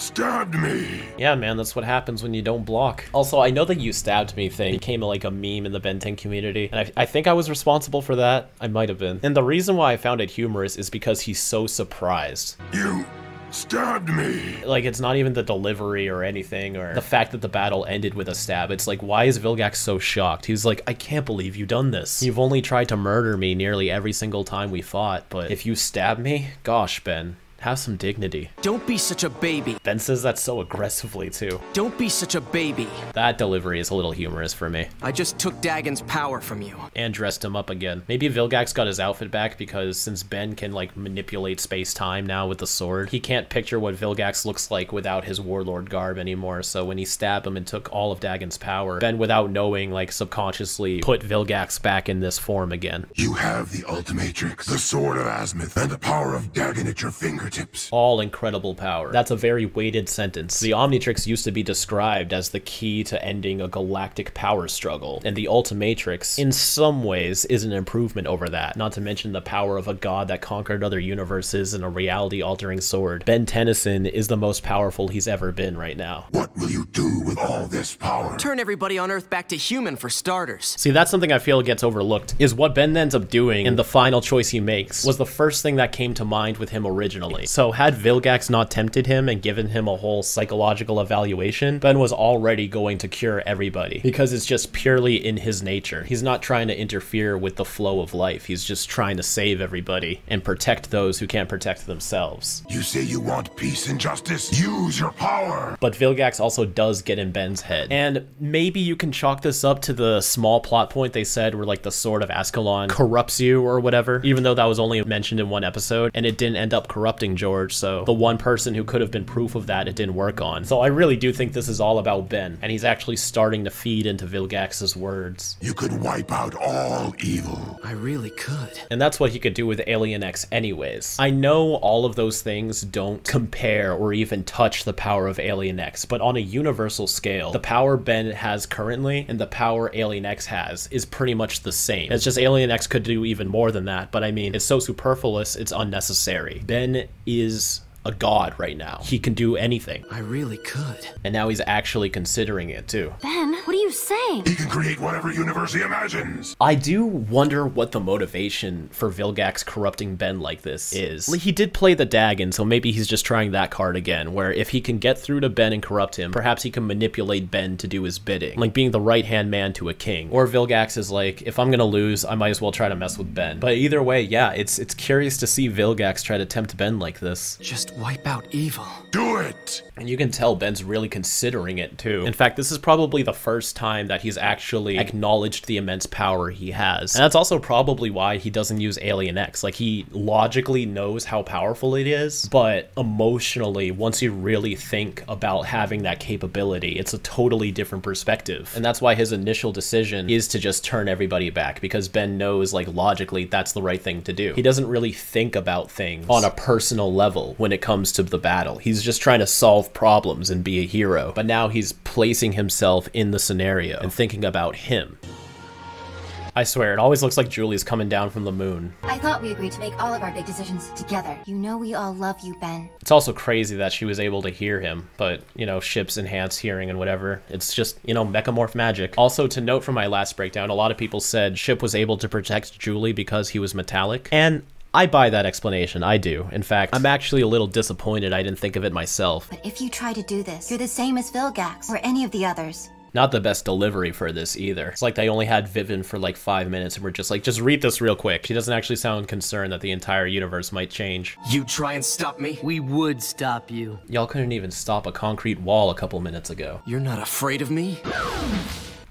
stabbed me. Yeah, man, that's what happens when you don't block. Also, I know that you stabbed me thing became like a meme in the Ben 10 community, and I, I think I was responsible for that. I might have been. And the reason why I found it humorous is because he's so surprised. You stabbed me. Like, it's not even the delivery or anything, or the fact that the battle ended with a stab. It's like, why is Vilgax so shocked? He's like, I can't believe you done this. You've only tried to murder me nearly every single time we fought, but if you stab me, gosh, Ben, have some dignity. Don't be such a baby. Ben says that so aggressively, too. Don't be such a baby. That delivery is a little humorous for me. I just took Dagon's power from you. And dressed him up again. Maybe Vilgax got his outfit back because since Ben can, like, manipulate space-time now with the sword, he can't picture what Vilgax looks like without his warlord garb anymore, so when he stabbed him and took all of Dagon's power, Ben, without knowing, like, subconsciously put Vilgax back in this form again. You have the Ultimatrix, the Sword of Azmuth, and the power of Dagon at your fingertips. All incredible power. That's a very weighted sentence. The Omnitrix used to be described as the key to ending a galactic power struggle, and the Ultimatrix, in some ways, is an improvement over that, not to mention the power of a god that conquered other universes and a reality-altering sword. Ben Tennyson is the most powerful he's ever been right now. What will you do with all this power? Turn everybody on Earth back to human for starters. See, that's something I feel gets overlooked, is what Ben ends up doing and the final choice he makes was the first thing that came to mind with him originally. So had Vilgax not tempted him and given him a whole psychological evaluation, Ben was already going to cure everybody because it's just purely in his nature. He's not trying to interfere with the flow of life. He's just trying to save everybody and protect those who can't protect themselves. You say you want peace and justice? Use your power! But Vilgax also does get in Ben's head. And maybe you can chalk this up to the small plot point they said where like the sword of Ascalon corrupts you or whatever, even though that was only mentioned in one episode and it didn't end up corrupting King George, so the one person who could have been proof of that it didn't work on. So I really do think this is all about Ben, and he's actually starting to feed into Vilgax's words. You could wipe out all evil. I really could. And that's what he could do with Alien X anyways. I know all of those things don't compare or even touch the power of Alien X, but on a universal scale, the power Ben has currently and the power Alien X has is pretty much the same. It's just Alien X could do even more than that, but I mean, it's so superfluous, it's unnecessary. Ben is a god right now. He can do anything. I really could. And now he's actually considering it too. Ben, what are you saying? He can create whatever universe he imagines. I do wonder what the motivation for Vilgax corrupting Ben like this is. He did play the Dagon, so maybe he's just trying that card again, where if he can get through to Ben and corrupt him, perhaps he can manipulate Ben to do his bidding, like being the right-hand man to a king. Or Vilgax is like, if I'm gonna lose, I might as well try to mess with Ben. But either way, yeah, it's it's curious to see Vilgax try to tempt Ben like this. Just wipe out evil. Do it! And you can tell Ben's really considering it too. In fact, this is probably the first time that he's actually acknowledged the immense power he has. And that's also probably why he doesn't use Alien X. Like, he logically knows how powerful it is, but emotionally, once you really think about having that capability, it's a totally different perspective. And that's why his initial decision is to just turn everybody back, because Ben knows, like, logically, that's the right thing to do. He doesn't really think about things on a personal level when it comes to the battle. He's just trying to solve problems and be a hero. But now he's placing himself in the scenario and thinking about him. I swear, it always looks like Julie's coming down from the moon. I thought we agreed to make all of our big decisions together. You know we all love you, Ben. It's also crazy that she was able to hear him, but, you know, ships enhance hearing and whatever. It's just, you know, mechamorph magic. Also, to note from my last breakdown, a lot of people said Ship was able to protect Julie because he was metallic, and I buy that explanation, I do. In fact, I'm actually a little disappointed I didn't think of it myself. But if you try to do this, you're the same as Vilgax or any of the others. Not the best delivery for this either. It's like they only had Vyvan for like five minutes and we're just like, just read this real quick. She doesn't actually sound concerned that the entire universe might change. You try and stop me? We would stop you. Y'all couldn't even stop a concrete wall a couple minutes ago. You're not afraid of me?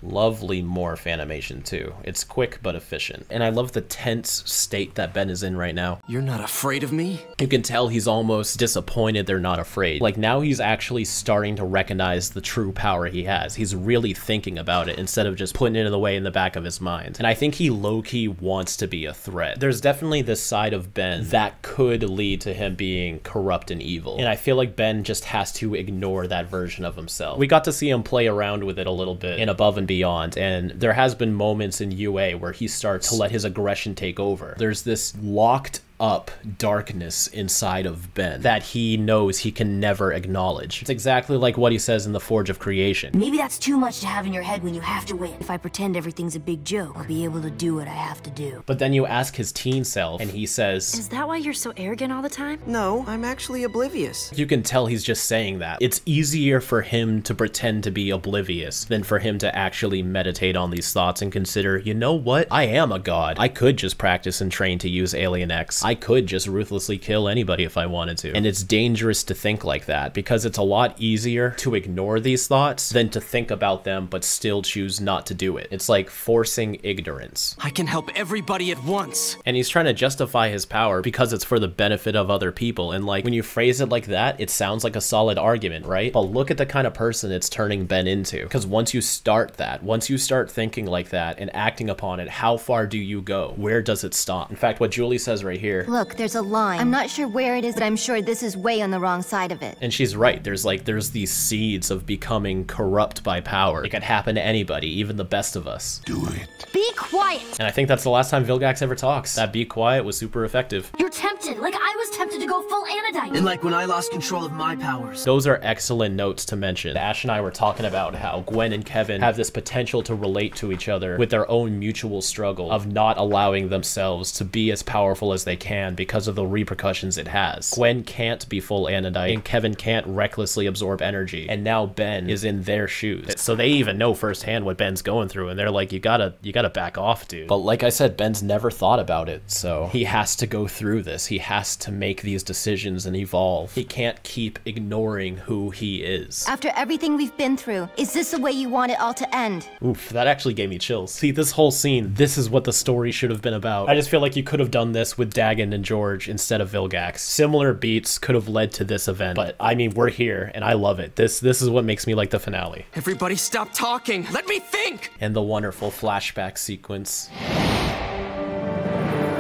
Lovely morph animation too. It's quick but efficient. And I love the tense state that Ben is in right now. You're not afraid of me? You can tell he's almost disappointed they're not afraid. Like now he's actually starting to recognize the true power he has. He's really thinking about it instead of just putting it in the way in the back of his mind. And I think he low-key wants to be a threat. There's definitely this side of Ben that could lead to him being corrupt and evil. And I feel like Ben just has to ignore that version of himself. We got to see him play around with it a little bit in Above and Beyond, and there has been moments in UA where he starts to let his aggression take over. There's this locked up darkness inside of Ben that he knows he can never acknowledge. It's exactly like what he says in the Forge of Creation. Maybe that's too much to have in your head when you have to win. If I pretend everything's a big joke, I'll be able to do what I have to do. But then you ask his teen self, and he says, Is that why you're so arrogant all the time? No, I'm actually oblivious. You can tell he's just saying that. It's easier for him to pretend to be oblivious than for him to actually meditate on these thoughts and consider, you know what? I am a god. I could just practice and train to use Alien X. I could just ruthlessly kill anybody if I wanted to. And it's dangerous to think like that because it's a lot easier to ignore these thoughts than to think about them but still choose not to do it. It's like forcing ignorance. I can help everybody at once. And he's trying to justify his power because it's for the benefit of other people. And like when you phrase it like that, it sounds like a solid argument, right? But look at the kind of person it's turning Ben into. Because once you start that, once you start thinking like that and acting upon it, how far do you go? Where does it stop? In fact, what Julie says right here. Look, there's a line. I'm not sure where it is, but I'm sure this is way on the wrong side of it. And she's right. There's like there's these seeds of becoming corrupt by power. It could happen to anybody, even the best of us. Do it. Be quiet! And I think that's the last time Vilgax ever talks. That be quiet was super effective. You're tempted, like I was tempted to go full Anodite. And like when I lost control of my powers. Those are excellent notes to mention. Ash and I were talking about how Gwen and Kevin have this potential to relate to each other with their own mutual struggle of not allowing themselves to be as powerful as they can because of the repercussions it has. Gwen can't be full Anodite, and Kevin can't recklessly absorb energy, and now Ben is in their shoes. So they even know firsthand what Ben's going through, and they're like, you gotta, you gotta back off, dude. But like I said, Ben's never thought about it, so he has to go through this. He has to make these decisions and evolve. He can't keep ignoring who he is. After everything we've been through, is this the way you want it all to end? Oof, that actually gave me chills. See, this whole scene, this is what the story should have been about. I just feel like you could have done this with Dagon and George instead of Vilgax. Similar beats could have led to this event, but I mean, we're here and I love it. This this is what makes me like the finale. Everybody stop talking. Let me think. And the wonderful flashback sequence.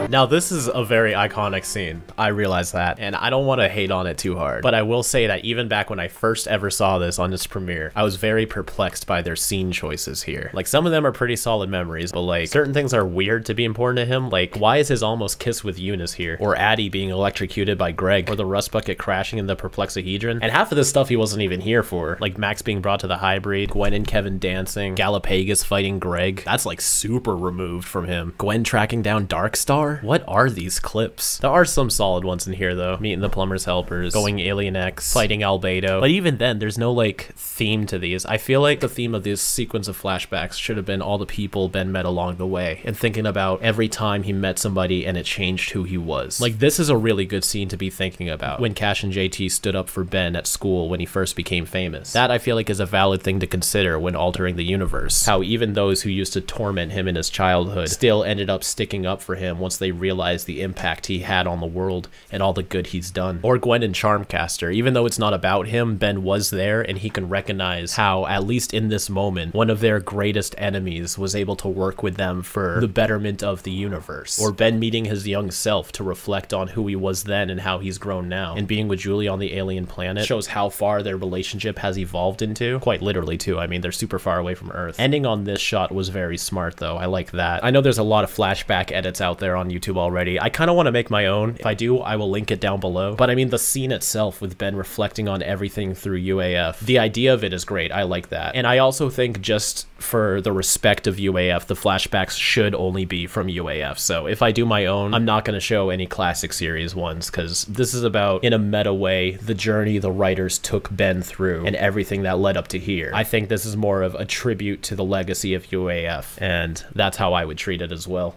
Now, this is a very iconic scene. I realize that, and I don't want to hate on it too hard. But I will say that even back when I first ever saw this on its premiere, I was very perplexed by their scene choices here. Like, some of them are pretty solid memories, but like, certain things are weird to be important to him. Like, why is his almost kiss with Eunice here? Or Addie being electrocuted by Greg? Or the rust bucket crashing in the perplexahedron? And half of this stuff he wasn't even here for. Like, Max being brought to the hybrid, Gwen and Kevin dancing, Galapagos fighting Greg. That's like super removed from him. Gwen tracking down Darkstar? What are these clips? There are some solid ones in here though. Meeting the plumber's helpers, going Alien X, fighting Albedo. But even then, there's no like theme to these. I feel like the theme of this sequence of flashbacks should have been all the people Ben met along the way and thinking about every time he met somebody and it changed who he was. Like this is a really good scene to be thinking about when Cash and JT stood up for Ben at school when he first became famous. That I feel like is a valid thing to consider when altering the universe. How even those who used to torment him in his childhood still ended up sticking up for him once they realized the impact he had on the world and all the good he's done. Or Gwen and Charmcaster, even though it's not about him, Ben was there and he can recognize how, at least in this moment, one of their greatest enemies was able to work with them for the betterment of the universe. Or Ben meeting his young self to reflect on who he was then and how he's grown now. And being with Julie on the alien planet shows how far their relationship has evolved into. Quite literally, too. I mean, they're super far away from Earth. Ending on this shot was very smart, though. I like that. I know there's a lot of flashback edits out there on YouTube already already. I kind of want to make my own. If I do, I will link it down below. But I mean, the scene itself with Ben reflecting on everything through UAF, the idea of it is great. I like that. And I also think just for the respect of UAF, the flashbacks should only be from UAF. So if I do my own, I'm not going to show any classic series ones because this is about, in a meta way, the journey the writers took Ben through and everything that led up to here. I think this is more of a tribute to the legacy of UAF, and that's how I would treat it as well.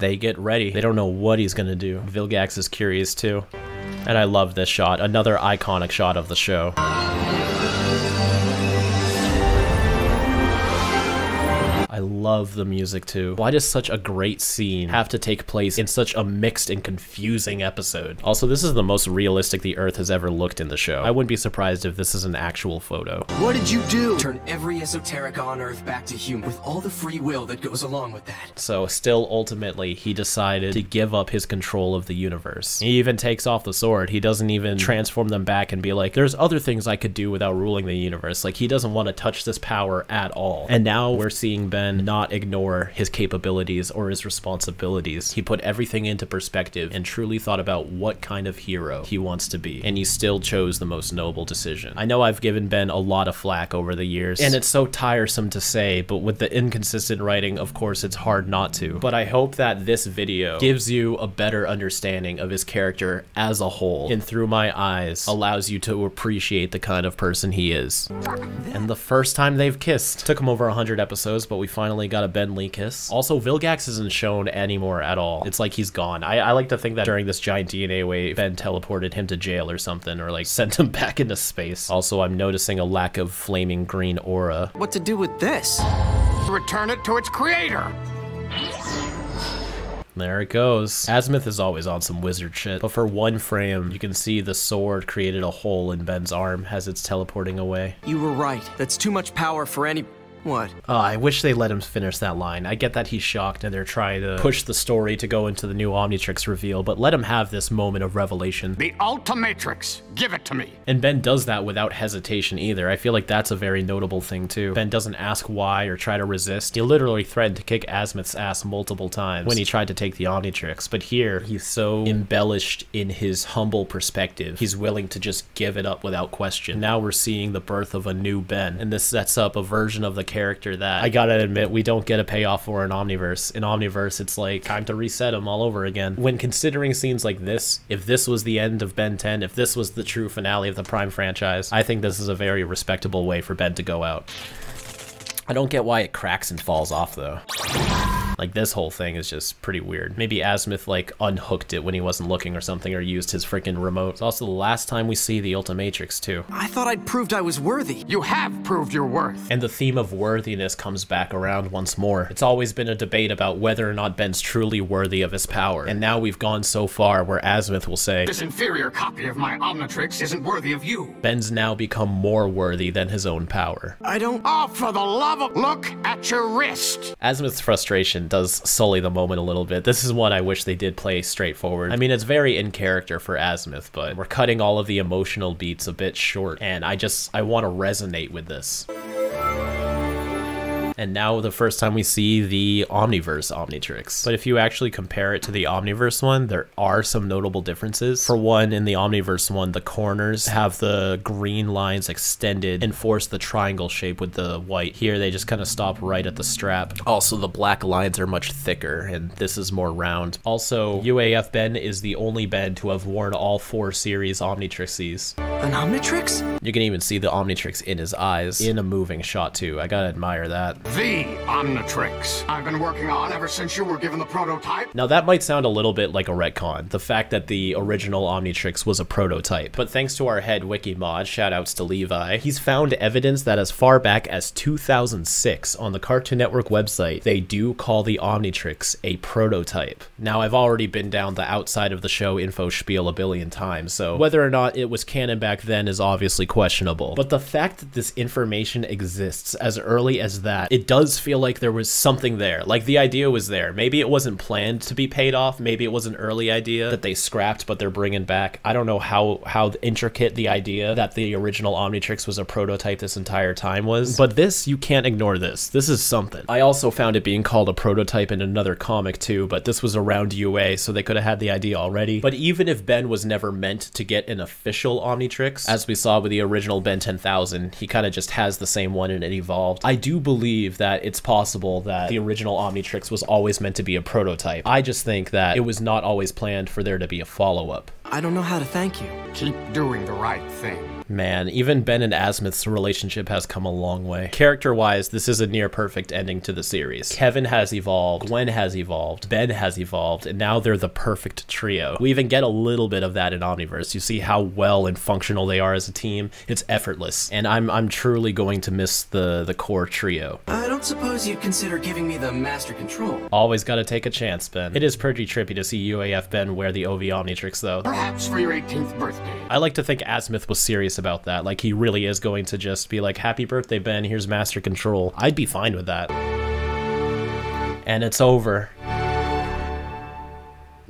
They get ready. They don't know what he's gonna do. Vilgax is curious too. And I love this shot, another iconic shot of the show. Love the music too. Why does such a great scene have to take place in such a mixed and confusing episode? Also, this is the most realistic the Earth has ever looked in the show. I wouldn't be surprised if this is an actual photo. What did you do? Turn every esoteric on Earth back to human with all the free will that goes along with that. So still ultimately he decided to give up his control of the universe. He even takes off the sword. He doesn't even transform them back and be like, there's other things I could do without ruling the universe. Like he doesn't want to touch this power at all. And now we're seeing Ben not ignore his capabilities or his responsibilities. He put everything into perspective and truly thought about what kind of hero he wants to be. And he still chose the most noble decision. I know I've given Ben a lot of flack over the years, and it's so tiresome to say, but with the inconsistent writing, of course, it's hard not to. But I hope that this video gives you a better understanding of his character as a whole, and through my eyes, allows you to appreciate the kind of person he is. And the first time they've kissed, took him over 100 episodes, but we finally got a Ben Lee kiss. Also, Vilgax isn't shown anymore at all. It's like he's gone. I, I like to think that during this giant DNA wave, Ben teleported him to jail or something, or like (laughs) sent him back into space. Also, I'm noticing a lack of flaming green aura. What to do with this? Return it to its creator. There it goes. Azmuth is always on some wizard shit, but for one frame, you can see the sword created a hole in Ben's arm as it's teleporting away. You were right. That's too much power for any... What? Oh, I wish they let him finish that line. I get that he's shocked and they're trying to push the story to go into the new Omnitrix reveal, but let him have this moment of revelation. The Ultimatrix! Give it to me! And Ben does that without hesitation either. I feel like that's a very notable thing too. Ben doesn't ask why or try to resist. He literally threatened to kick Azmuth's ass multiple times when he tried to take the Omnitrix, but here he's so embellished in his humble perspective. He's willing to just give it up without question. Now we're seeing the birth of a new Ben, and this sets up a version of the character that I gotta admit we don't get a payoff for in Omniverse. In Omniverse, it's like time to reset him all over again. When considering scenes like this, if this was the end of Ben 10, if this was the true finale of the Prime franchise, I think this is a very respectable way for Ben to go out. I don't get why it cracks and falls off though. Like this whole thing is just pretty weird. Maybe Azmuth like unhooked it when he wasn't looking or something or used his freaking remote. It's also the last time we see the Ultimatrix too. I thought I'd proved I was worthy. You have proved your worth. And the theme of worthiness comes back around once more. It's always been a debate about whether or not Ben's truly worthy of his power. And now we've gone so far where Azmuth will say, This inferior copy of my Omnitrix isn't worthy of you. Ben's now become more worthy than his own power. I don't. Oh, for the love of. Look at your wrist! Azmuth's frustration does sully the moment a little bit. This is one I wish they did play straightforward. I mean, it's very in character for Azmuth, but we're cutting all of the emotional beats a bit short, and I just, I want to resonate with this. And now the first time we see the Omniverse Omnitrix. But if you actually compare it to the Omniverse one, there are some notable differences. For one, in the Omniverse one, the corners have the green lines extended and force the triangle shape with the white. Here, they just kind of stop right at the strap. Also, the black lines are much thicker, and this is more round. Also, UAF Ben is the only Ben to have worn all four series Omnitrixes. An Omnitrix? You can even see the Omnitrix in his eyes in a moving shot, too. I gotta admire that. The Omnitrix. I've been working on ever since you were given the prototype. Now that might sound a little bit like a retcon, the fact that the original Omnitrix was a prototype, but thanks to our head wiki mod, shoutouts to Levi, he's found evidence that as far back as 2006 on the Cartoon Network website, they do call the Omnitrix a prototype. Now I've already been down the outside of the show info spiel a billion times, so whether or not it was canon back then is obviously questionable, but the fact that this information exists as early as that, it does feel like there was something there. Like the idea was there. Maybe it wasn't planned to be paid off. Maybe it was an early idea that they scrapped, but they're bringing back. I don't know how how intricate the idea that the original Omnitrix was a prototype this entire time was. But this, you can't ignore this. This is something. I also found it being called a prototype in another comic too, but this was around UA, so they could have had the idea already. But even if Ben was never meant to get an official Omnitrix, as we saw with the original Ben 10,000, he kind of just has the same one and it evolved. I do believe that it's possible that the original Omnitrix was always meant to be a prototype. I just think that it was not always planned for there to be a follow-up. I don't know how to thank you. Keep doing the right thing. Man, even Ben and Azmuth's relationship has come a long way. Character-wise, this is a near perfect ending to the series. Kevin has evolved, Gwen has evolved, Ben has evolved, and now they're the perfect trio. We even get a little bit of that in Omniverse. You see how well and functional they are as a team. It's effortless, and I'm I'm truly going to miss the the core trio. I don't suppose you'd consider giving me the master control. Always got to take a chance, Ben. It is pretty trippy to see UAF Ben wear the OV Omnitrix though. Perhaps for your 18th birthday. I like to think Asmith was serious about that. Like he really is going to just be like, "Happy birthday, Ben. Here's Master Control." I'd be fine with that. And it's over.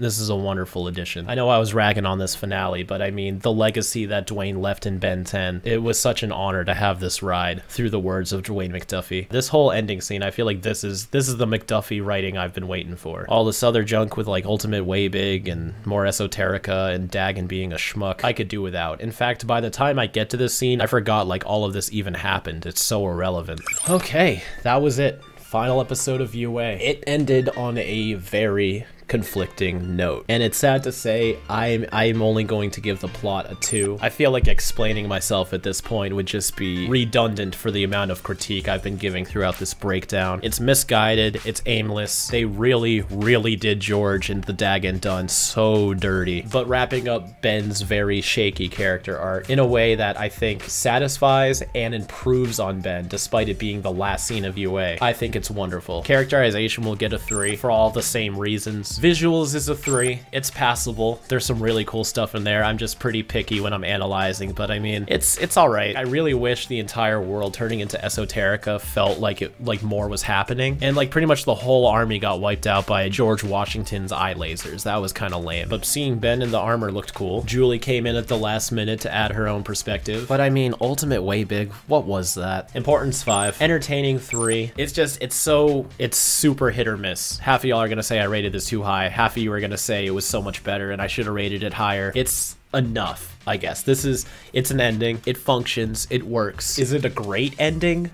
This is a wonderful addition. I know I was ragging on this finale, but I mean, the legacy that Dwayne left in Ben 10, it was such an honor to have this ride through the words of Dwayne McDuffie. This whole ending scene, I feel like this is this is the McDuffie writing I've been waiting for. All this other junk with like Ultimate Way Big and more esoterica and Dagon being a schmuck, I could do without. In fact, by the time I get to this scene, I forgot like all of this even happened. It's so irrelevant. Okay, that was it. Final episode of UA. It ended on a very conflicting note. And it's sad to say I'm I'm only going to give the plot a 2. I feel like explaining myself at this point would just be redundant for the amount of critique I've been giving throughout this breakdown. It's misguided, it's aimless. They really really did George and the Dagon done so dirty. But wrapping up Ben's very shaky character art in a way that I think satisfies and improves on Ben despite it being the last scene of UA. I think it's wonderful. Characterization will get a 3 for all the same reasons. Visuals is a 3. It's passable. There's some really cool stuff in there. I'm just pretty picky when I'm analyzing, but I mean, it's it's all right. I really wish the entire world turning into esoterica felt like it like more was happening. And like pretty much the whole army got wiped out by George Washington's eye lasers. That was kind of lame. But seeing Ben in the armor looked cool. Julie came in at the last minute to add her own perspective. But I mean, ultimate way big. What was that? Importance 5. Entertaining 3. It's just it's so it's super hit or miss. Half of y'all are gonna say I rated this too high. Half of you are gonna say it was so much better and I should have rated it higher. It's enough, I guess. This is it's an ending. It functions. It works. Is it a great ending?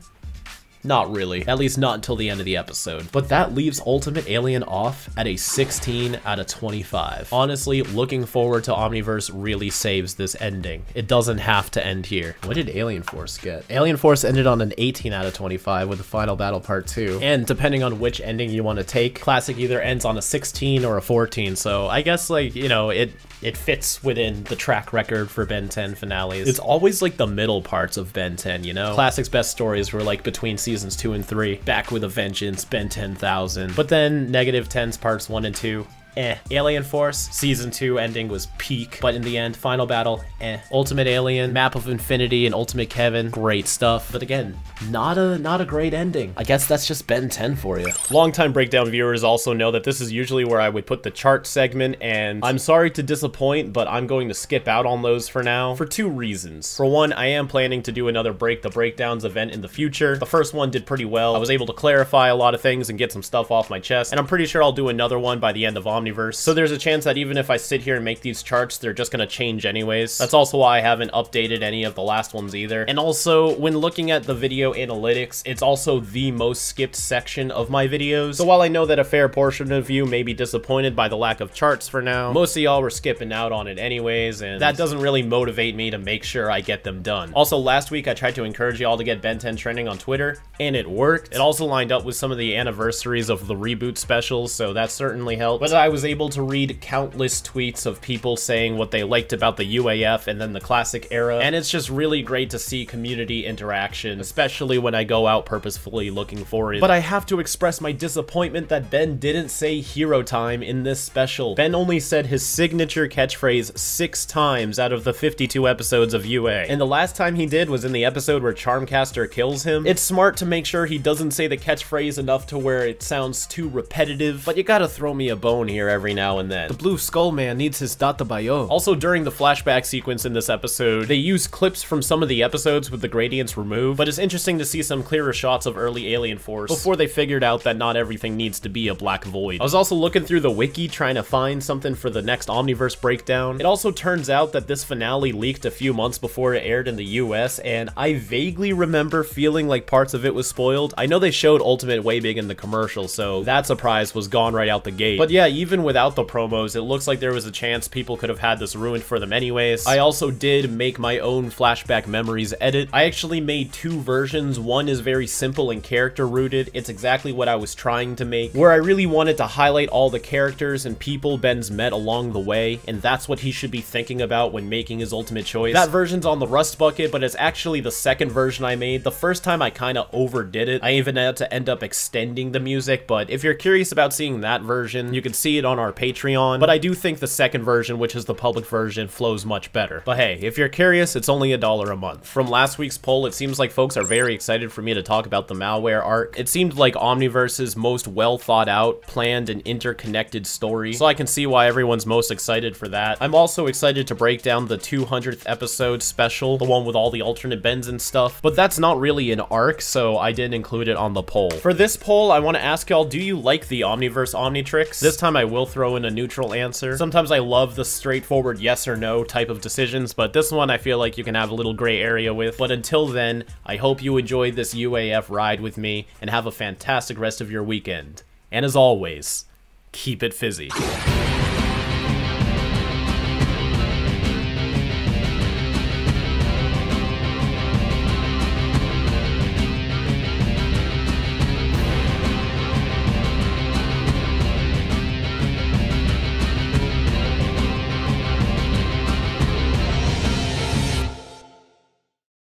Not really. At least not until the end of the episode. But that leaves Ultimate Alien off at a 16 out of 25. Honestly, looking forward to Omniverse really saves this ending. It doesn't have to end here. What did Alien Force get? Alien Force ended on an 18 out of 25 with the final battle part 2. And depending on which ending you want to take, Classic either ends on a 16 or a 14. So I guess like, you know, it it fits within the track record for Ben 10 finales. It's always like the middle parts of Ben 10, you know? Classic's best stories were like between seasons 2 and 3, Back with a Vengeance, Ben 10,000. But then Negative 10's parts 1 and 2, eh. Alien Force, Season 2 ending was peak, but in the end, Final Battle, eh. Ultimate Alien, Map of Infinity, and Ultimate Kevin, great stuff. But again, not a not a great ending. I guess that's just Ben 10 for you. Longtime Breakdown viewers also know that this is usually where I would put the chart segment, and I'm sorry to disappoint, but I'm going to skip out on those for now, for two reasons. For one, I am planning to do another Break the Breakdowns event in the future. The first one did pretty well. I was able to clarify a lot of things and get some stuff off my chest, and I'm pretty sure I'll do another one by the end of Omni Omniverse. So there's a chance that even if I sit here and make these charts, they're just gonna change anyways. That's also why I haven't updated any of the last ones either. And also, when looking at the video analytics, it's also the most skipped section of my videos. So while I know that a fair portion of you may be disappointed by the lack of charts for now, most of y'all were skipping out on it anyways, and that doesn't really motivate me to make sure I get them done. Also, last week I tried to encourage y'all to get Ben 10 trending on Twitter, and it worked. It also lined up with some of the anniversaries of the reboot specials, so that certainly helped. But I was able to read countless tweets of people saying what they liked about the UAF and then the classic era, and it's just really great to see community interaction, especially when I go out purposefully looking for it. But I have to express my disappointment that Ben didn't say hero time in this special. Ben only said his signature catchphrase six times out of the 52 episodes of UA, and the last time he did was in the episode where Charmcaster kills him. It's smart to make sure he doesn't say the catchphrase enough to where it sounds too repetitive, but you gotta throw me a bone here every now and then. The Blue Skull Man needs his data bayo. Also, during the flashback sequence in this episode, they use clips from some of the episodes with the gradients removed, but it's interesting to see some clearer shots of early Alien Force before they figured out that not everything needs to be a black void. I was also looking through the wiki trying to find something for the next Omniverse breakdown. It also turns out that this finale leaked a few months before it aired in the US, and I vaguely remember feeling like parts of it was spoiled. I know they showed Ultimate way big in the commercial, so that surprise was gone right out the gate. But yeah, even without the promos, it looks like there was a chance people could have had this ruined for them anyways. I also did make my own flashback memories edit. I actually made two versions. One is very simple and character rooted. It's exactly what I was trying to make, where I really wanted to highlight all the characters and people Ben's met along the way, and that's what he should be thinking about when making his ultimate choice. That version's on the Rust Bucket, but it's actually the second version I made. The first time I kind of overdid it. I even had to end up extending the music, but if you're curious about seeing that version, you can see it on our Patreon. But I do think the second version, which is the public version, flows much better. But hey, if you're curious, it's only a dollar a month. From last week's poll, it seems like folks are very excited for me to talk about the malware arc. It seemed like Omniverse's most well thought out, planned, and interconnected story, so I can see why everyone's most excited for that. I'm also excited to break down the 200th episode special, the one with all the alternate Bens and stuff, but that's not really an arc, so I didn't include it on the poll. For this poll, I want to ask y'all, do you like the Omniverse Omnitrix? This time I will throw in a neutral answer. Sometimes I love the straightforward yes or no type of decisions, but this one I feel like you can have a little gray area with. But until then, I hope you enjoyed this UAF ride with me and have a fantastic rest of your weekend. And as always, keep it fizzy.